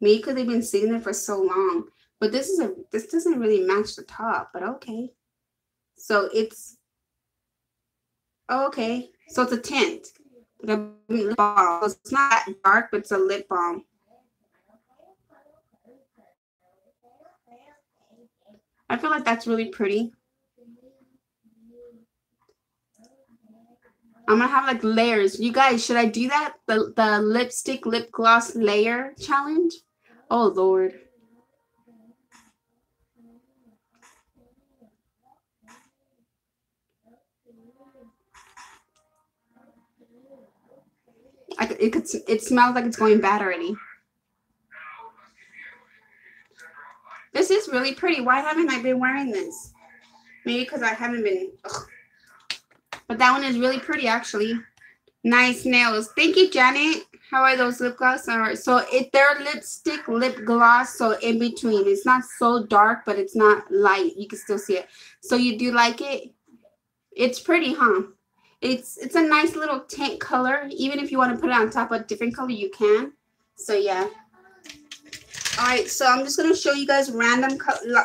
Maybe because they've been sitting there for so long. But this is a this doesn't really match the top, but okay. So it's okay. So it's a tint. It's not dark, but it's a lip balm. I feel like that's really pretty. I'm gonna have like layers. You guys, should I do that? The the lipstick lip gloss layer challenge? Oh Lord. I, it could it smells like it's going bad already. This is really pretty. Why haven't I been wearing this? Maybe because I haven't been. Ugh. But that one is really pretty, actually. Nice nails. Thank you, Janet. How are those lip gloss? So it they're lipstick lip gloss. So in between. It's not so dark, but it's not light. You can still see it. So you do like it? It's pretty, huh? It's it's a nice little tint color. Even if you want to put it on top of a different color, you can. So yeah. All right, so I'm just gonna show you guys random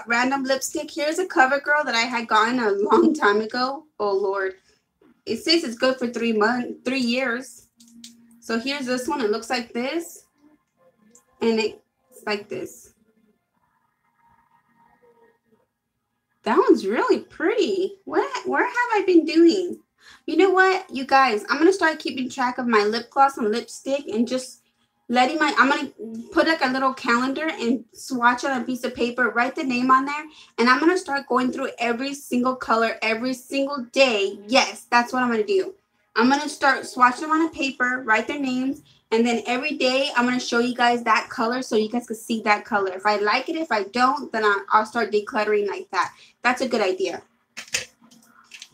random lipstick. Here's a CoverGirl that I had gotten a long time ago. Oh Lord, it says it's good for three months, three years. So here's this one. It looks like this. And it's like this. That one's really pretty. What where have I been doing? You know what, you guys? I'm gonna start keeping track of my lip gloss and lipstick and just letting my I'm gonna put like a little calendar and swatch on a piece of paper, write the name on there, and I'm gonna start going through every single color every single day. Yes, that's what I'm gonna do. I'm gonna start swatching them on a paper, write their names, and then every day I'm gonna show you guys that color so you guys can see that color. If I like it, if I don't, then I'll start decluttering like that. That's a good idea.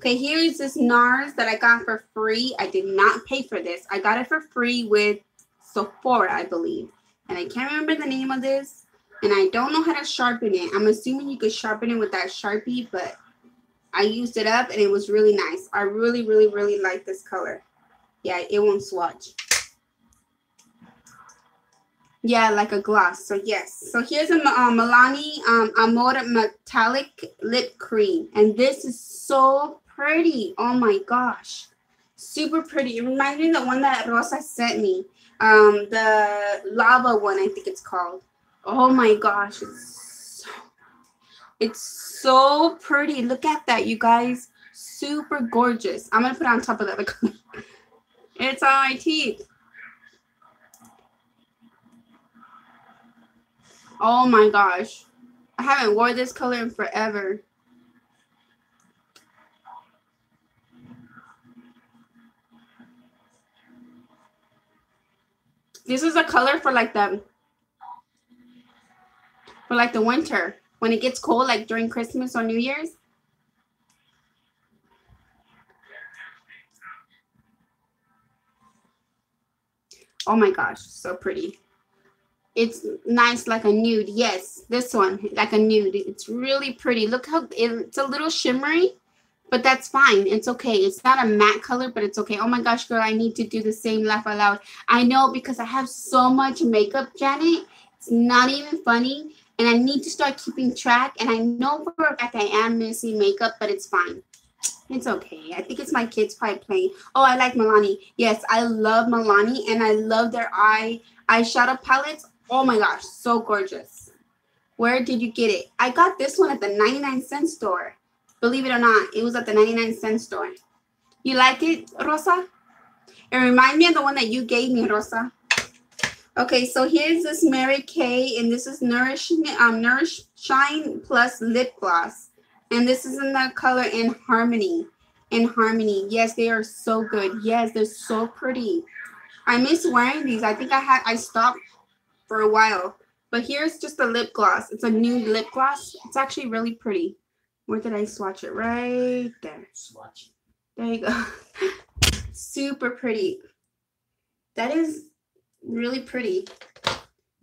Okay, here is this NARS that I got for free. I did not pay for this. I got it for free with Sephora, I believe. And I can't remember the name of this. And I don't know how to sharpen it. I'm assuming you could sharpen it with that Sharpie, but I used it up and it was really nice. I really, really, really like this color. Yeah, it won't swatch. Yeah, like a gloss. So yes. So here's a uh, Milani um, Amore Metallic Lip Cream. And this is so pretty. Oh my gosh. Super pretty. It reminds me of the one that Rosa sent me. Um, the lava one, I think it's called. Oh my gosh. It's so, it's so pretty. Look at that, you guys. Super gorgeous. I'm going to put it on top of that. it's on my teeth. Oh my gosh. I haven't wore this color in forever. This is a color for like the for like the winter when it gets cold, like during Christmas or New Year's. Oh my gosh, so pretty. It's nice like a nude. Yes, this one like a nude. It's really pretty. Look how it's a little shimmery, but that's fine. It's okay. It's not a matte color, but it's okay. Oh my gosh, girl, I need to do the same laugh aloud. I know because I have so much makeup, Janet. It's not even funny. And I need to start keeping track. And I know for a fact I am missing makeup, but it's fine. It's okay. I think it's my kids probably playing. Oh, I like Milani. Yes, I love Milani and I love their eye eyeshadow palettes. Oh my gosh, so gorgeous. Where did you get it? I got this one at the 99 cent store. Believe it or not, it was at the 99 cent store. You like it, Rosa? It reminds me of the one that you gave me, Rosa. Okay, so here's this Mary Kay, and this is Nourish, um, Nourish Shine Plus Lip Gloss. And this is in the color in Harmony. In Harmony. Yes, they are so good. Yes, they're so pretty. I miss wearing these. I think I had I stopped for a while. But here's just a lip gloss. It's a new lip gloss. It's actually really pretty. Where did I swatch it? Right there. Swatch. There you go. Super pretty. That is really pretty.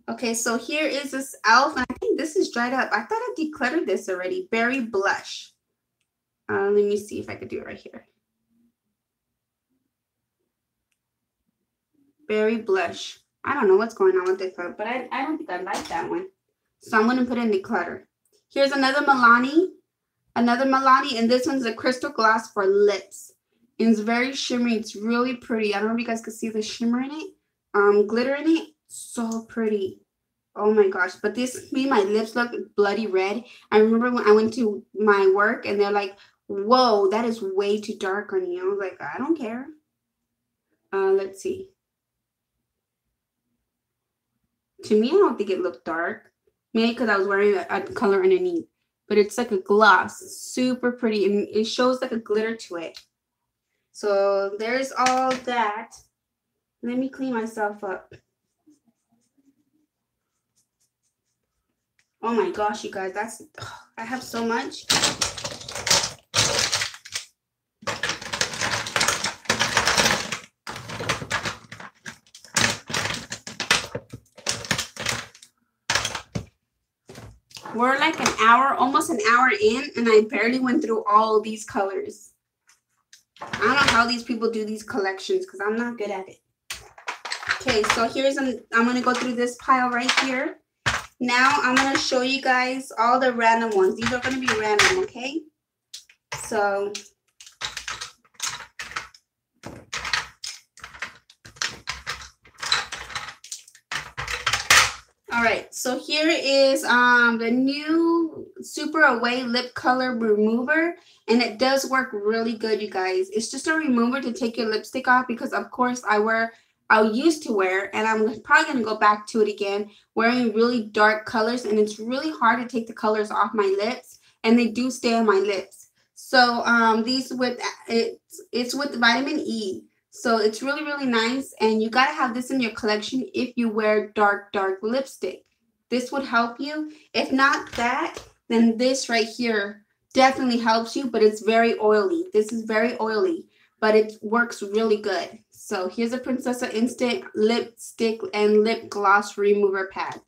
Okay, so here is this elf, I think this is dried up. I thought I decluttered this already. Berry Blush. Uh, let me see if I could do it right here. Berry Blush. I don't know what's going on with this one, but I, I don't think I like that one. So I'm going to put in declutter. Here's another Milani. Another Milani, and this one's a crystal glass for lips. And it's very shimmery. It's really pretty. I don't know if you guys can see the shimmer in it. Um, glitter in it. So pretty. Oh my gosh. But this made my lips look bloody red. I remember when I went to my work and they're like, whoa, that is way too dark on you. I was like, I don't care. Uh, let's see. To me, I don't think it looked dark. Maybe because I was wearing a, a color underneath. But it's like a gloss. Super pretty. And it shows like a glitter to it. So there's all that. Let me clean myself up. Oh my gosh, you guys, that's I have so much. We're like an hour, almost an hour in, and I barely went through all these colors. I don't know how these people do these collections because I'm not good at it. Okay, so here's an, I'm going to go through this pile right here. Now I'm going to show you guys all the random ones. These are going to be random, okay? So All right, so here is um, the new Super Away Lip Color Remover, and it does work really good, you guys. It's just a remover to take your lipstick off because, of course, I wear, I used to wear, and I'm probably going to go back to it again, wearing really dark colors, and it's really hard to take the colors off my lips, and they do stay on my lips. So um, these with, it's, it's with vitamin E. So it's really, really nice. And you got to have this in your collection if you wear dark, dark lipstick. This would help you. If not that, then this right here definitely helps you, but it's very oily. This is very oily, but it works really good. So here's a Princessa Instant Lipstick and Lip Gloss Remover Pads.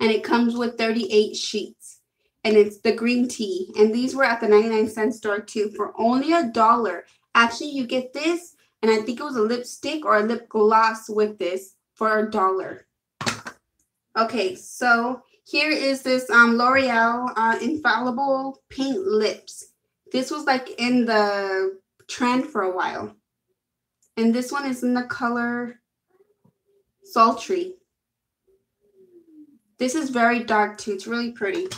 And it comes with 38 sheets. And it's the green tea. And these were at the 99 cent store too for only a dollar. Actually, you get this and I think it was a lipstick or a lip gloss with this for a dollar. Okay, so here is this um, L'Oreal uh, Infallible Paint Lips. This was like in the trend for a while. And this one is in the color Sultry. This is very dark too. It's really pretty.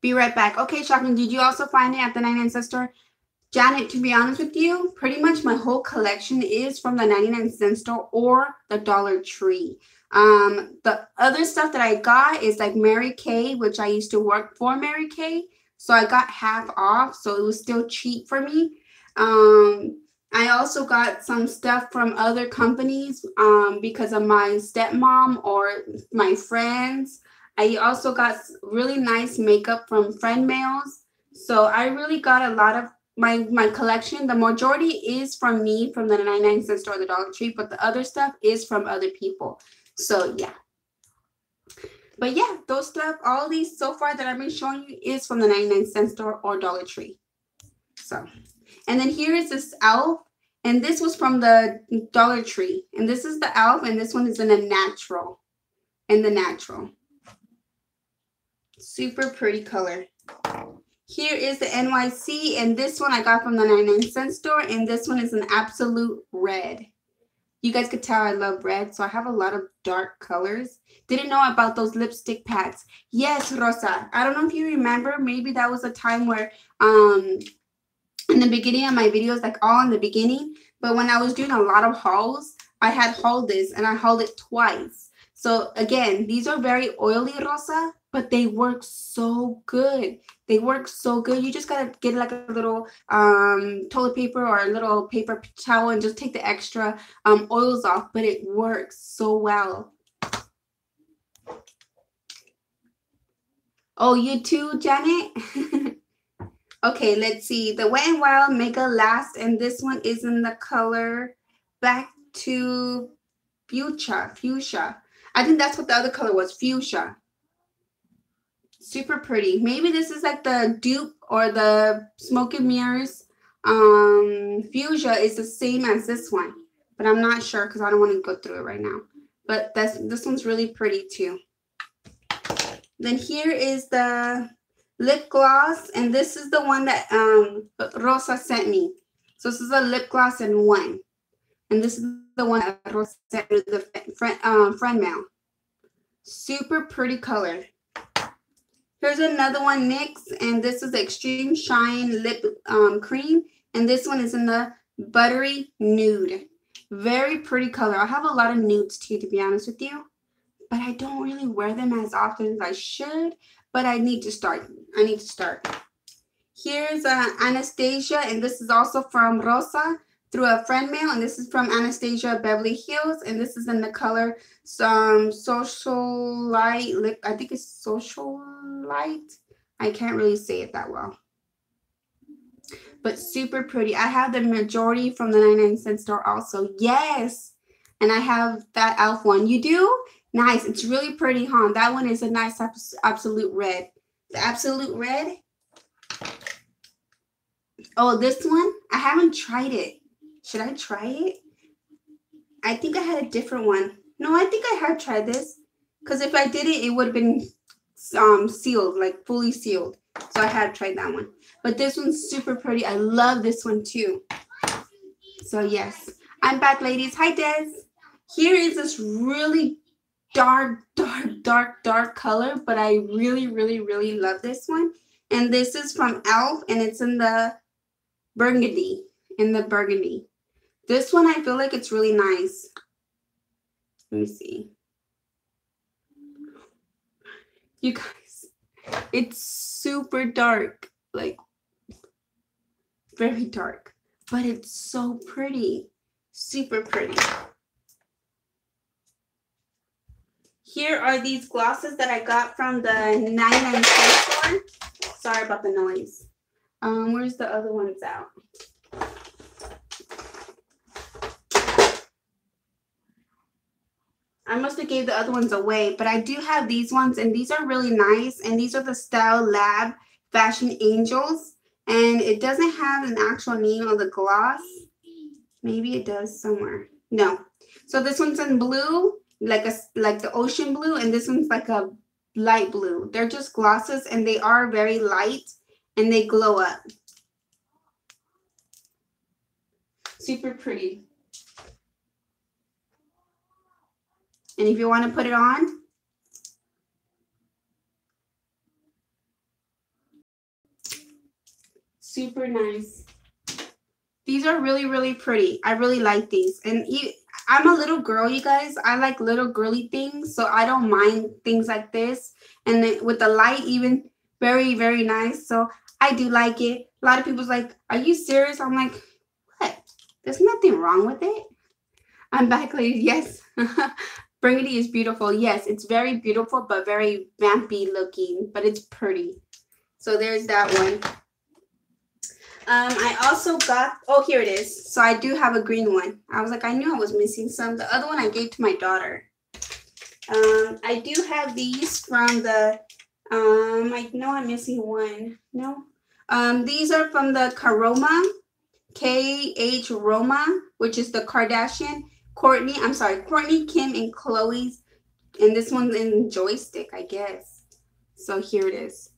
Be right back. Okay, shopping. Did you also find it at the 99 cent store? Janet, to be honest with you, pretty much my whole collection is from the 99 cent store or the Dollar Tree. Um, the other stuff that I got is like Mary Kay, which I used to work for Mary Kay. So I got half off, so it was still cheap for me. Um, I also got some stuff from other companies um, because of my stepmom or my friends. I also got really nice makeup from friend mails. So I really got a lot of my my collection the majority is from me from the 99 cent store or the dollar tree but the other stuff is from other people So yeah. But yeah, those stuff, all these so far that I've been showing you is from the 99 cent store or Dollar Tree. So, and then here is this elf. And this was from the Dollar Tree. And this is the elf. And this one is in a natural. In the natural. Super pretty color. Here is the NYC. And this one I got from the 99 cent store. And this one is an absolute red. You guys could tell I love red. So I have a lot of dark colors. Didn't know about those lipstick pads. Yes, Rosa. I don't know if you remember. Maybe that was a time where um in the beginning of my videos, like all in the beginning. But when I was doing a lot of hauls, I had hauled this and I hauled it twice. So again, these are very oily Rosa, but they work so good. They work so good. You just gotta get like a little um, toilet paper or a little paper towel and just take the extra um, oils off, but it works so well. Oh, you too, Janet? okay, let's see. The Wet n Wild Mega Last, and this one is in the color back to fuchsia. Fuchsia. I think that's what the other color was, fuchsia. Super pretty. Maybe this is like the dupe or the smoke and mirrors. Um, fuchsia is the same as this one, but I'm not sure because I don't want to go through it right now. But that's this one's really pretty too. Then here is the lip gloss, and this is the one that um, Rosa sent me. So this is a lip gloss in one. And this is the one that Rosa sent me, the friend, um, friend mail. Super pretty color. Here's another one, NYX, and this is Extreme Shine Lip um, Cream. And this one is in the Buttery Nude. Very pretty color. I have a lot of nudes too, to be honest with you but I don't really wear them as often as I should. But I need to start. I need to start. Here's uh, Anastasia, and this is also from Rosa through a friend mail, and this is from Anastasia Beverly Hills, and this is in the color um, some social light. I think it's social light. I can't really say it that well, but super pretty. I have the majority from the 99 cent store also. Yes, and I have that elf one. You do? Nice. It's really pretty, huh? That one is a nice absolute red. The absolute red. Oh, this one? I haven't tried it. Should I try it? I think I had a different one. No, I think I have tried this. Because if I did it, it would have been um, sealed, like fully sealed. So I had tried that one. But this one's super pretty. I love this one too. So yes, I'm back, ladies. Hi, Des. Here is this really dark, dark, dark, dark color, but I really, really, really love this one. And this is from e.l.f. and it's in the burgundy, in the burgundy. This one, I feel like it's really nice. Let me see. You guys, it's super dark, like very dark, but it's so pretty, super pretty. Here are these glosses that I got from the 99 cent store. Sorry about the noise. Um, where's the other ones out? I must have gave the other ones away, but I do have these ones, and these are really nice. And these are the Style Lab Fashion Angels. And it doesn't have an actual name on the gloss. Maybe it does somewhere. No. So this one's in blue like a like the ocean blue and this one's like a light blue they're just glosses and they are very light and they glow up super pretty and if you want to put it on super nice these are really really pretty i really like these and I'm a little girl, you guys. I like little girly things, so I don't mind things like this. And then with the light, even very, very nice. So I do like it. A lot of people's like, "Are you serious?" I'm like, "What? There's nothing wrong with it." I'm back, ladies. Yes, Burgundy is beautiful. Yes, it's very beautiful, but very vampy looking, but it's pretty. So there's that one. Um, I also got, oh, here it is. So I do have a green one. I was like, I knew I was missing some. The other one I gave to my daughter. Um, I do have these from the. Um, I know I'm missing one. No. Um, these are from the Khroma, K H Roma, which is the Kardashian. Kourtney, I'm sorry, Kourtney, Kim, and Khloe's, and this one's in joystick, I guess. So here it is.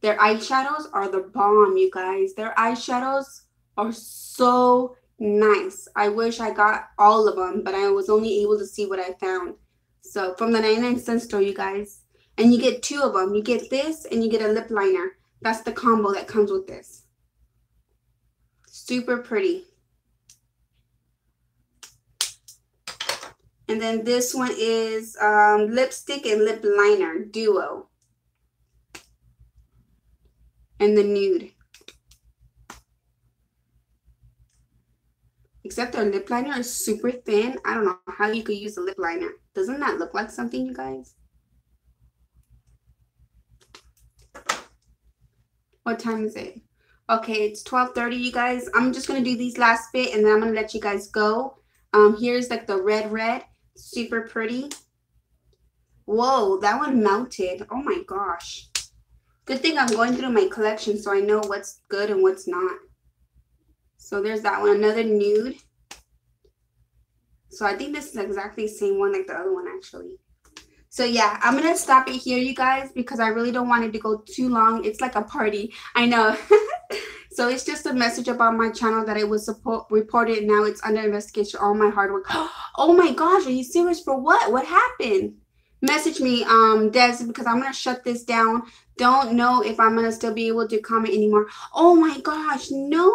Their eyeshadows are the bomb, you guys. Their eyeshadows are so nice. I wish I got all of them, but I was only able to see what I found. So from the 99 cent store, you guys. And you get two of them. You get this and you get a lip liner. That's the combo that comes with this. Super pretty. And then this one is um, lipstick and lip liner duo. And the nude. Except their lip liner is super thin. I don't know how you could use a lip liner. Doesn't that look like something, you guys? What time is it? Okay, it's 12.30, you guys. I'm just going to do these last bit, and then I'm going to let you guys go. Um, Here's like the red red. Super pretty. Whoa, that one melted. Oh my gosh. Good thing I'm going through my collection so I know what's good and what's not. So there's that one. Another nude. So I think this is exactly the same one like the other one actually. So yeah, I'm to stop it here, you guys, because I really don't want it to go too long. It's like a party. I know. so it's just a message about my channel that it was support reported. Now it's under investigation. All my hard work. Oh my gosh, are you serious? For what? What happened? Message me, um, Des, because I'm going to shut this down. Don't know if I'm going to still be able to comment anymore. Oh my gosh, no.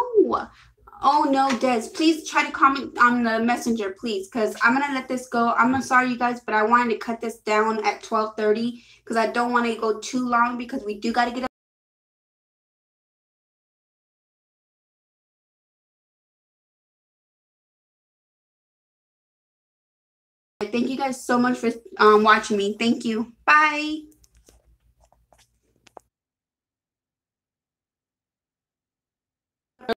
Oh no, Des, please try to comment on the messenger, please, because I'm gonna let this go. I'm sorry, you guys, but I wanted to cut this down at 12:30 because I don't want to go too long because we do got to get. Guys so much for um, watching me. Thank you. Bye.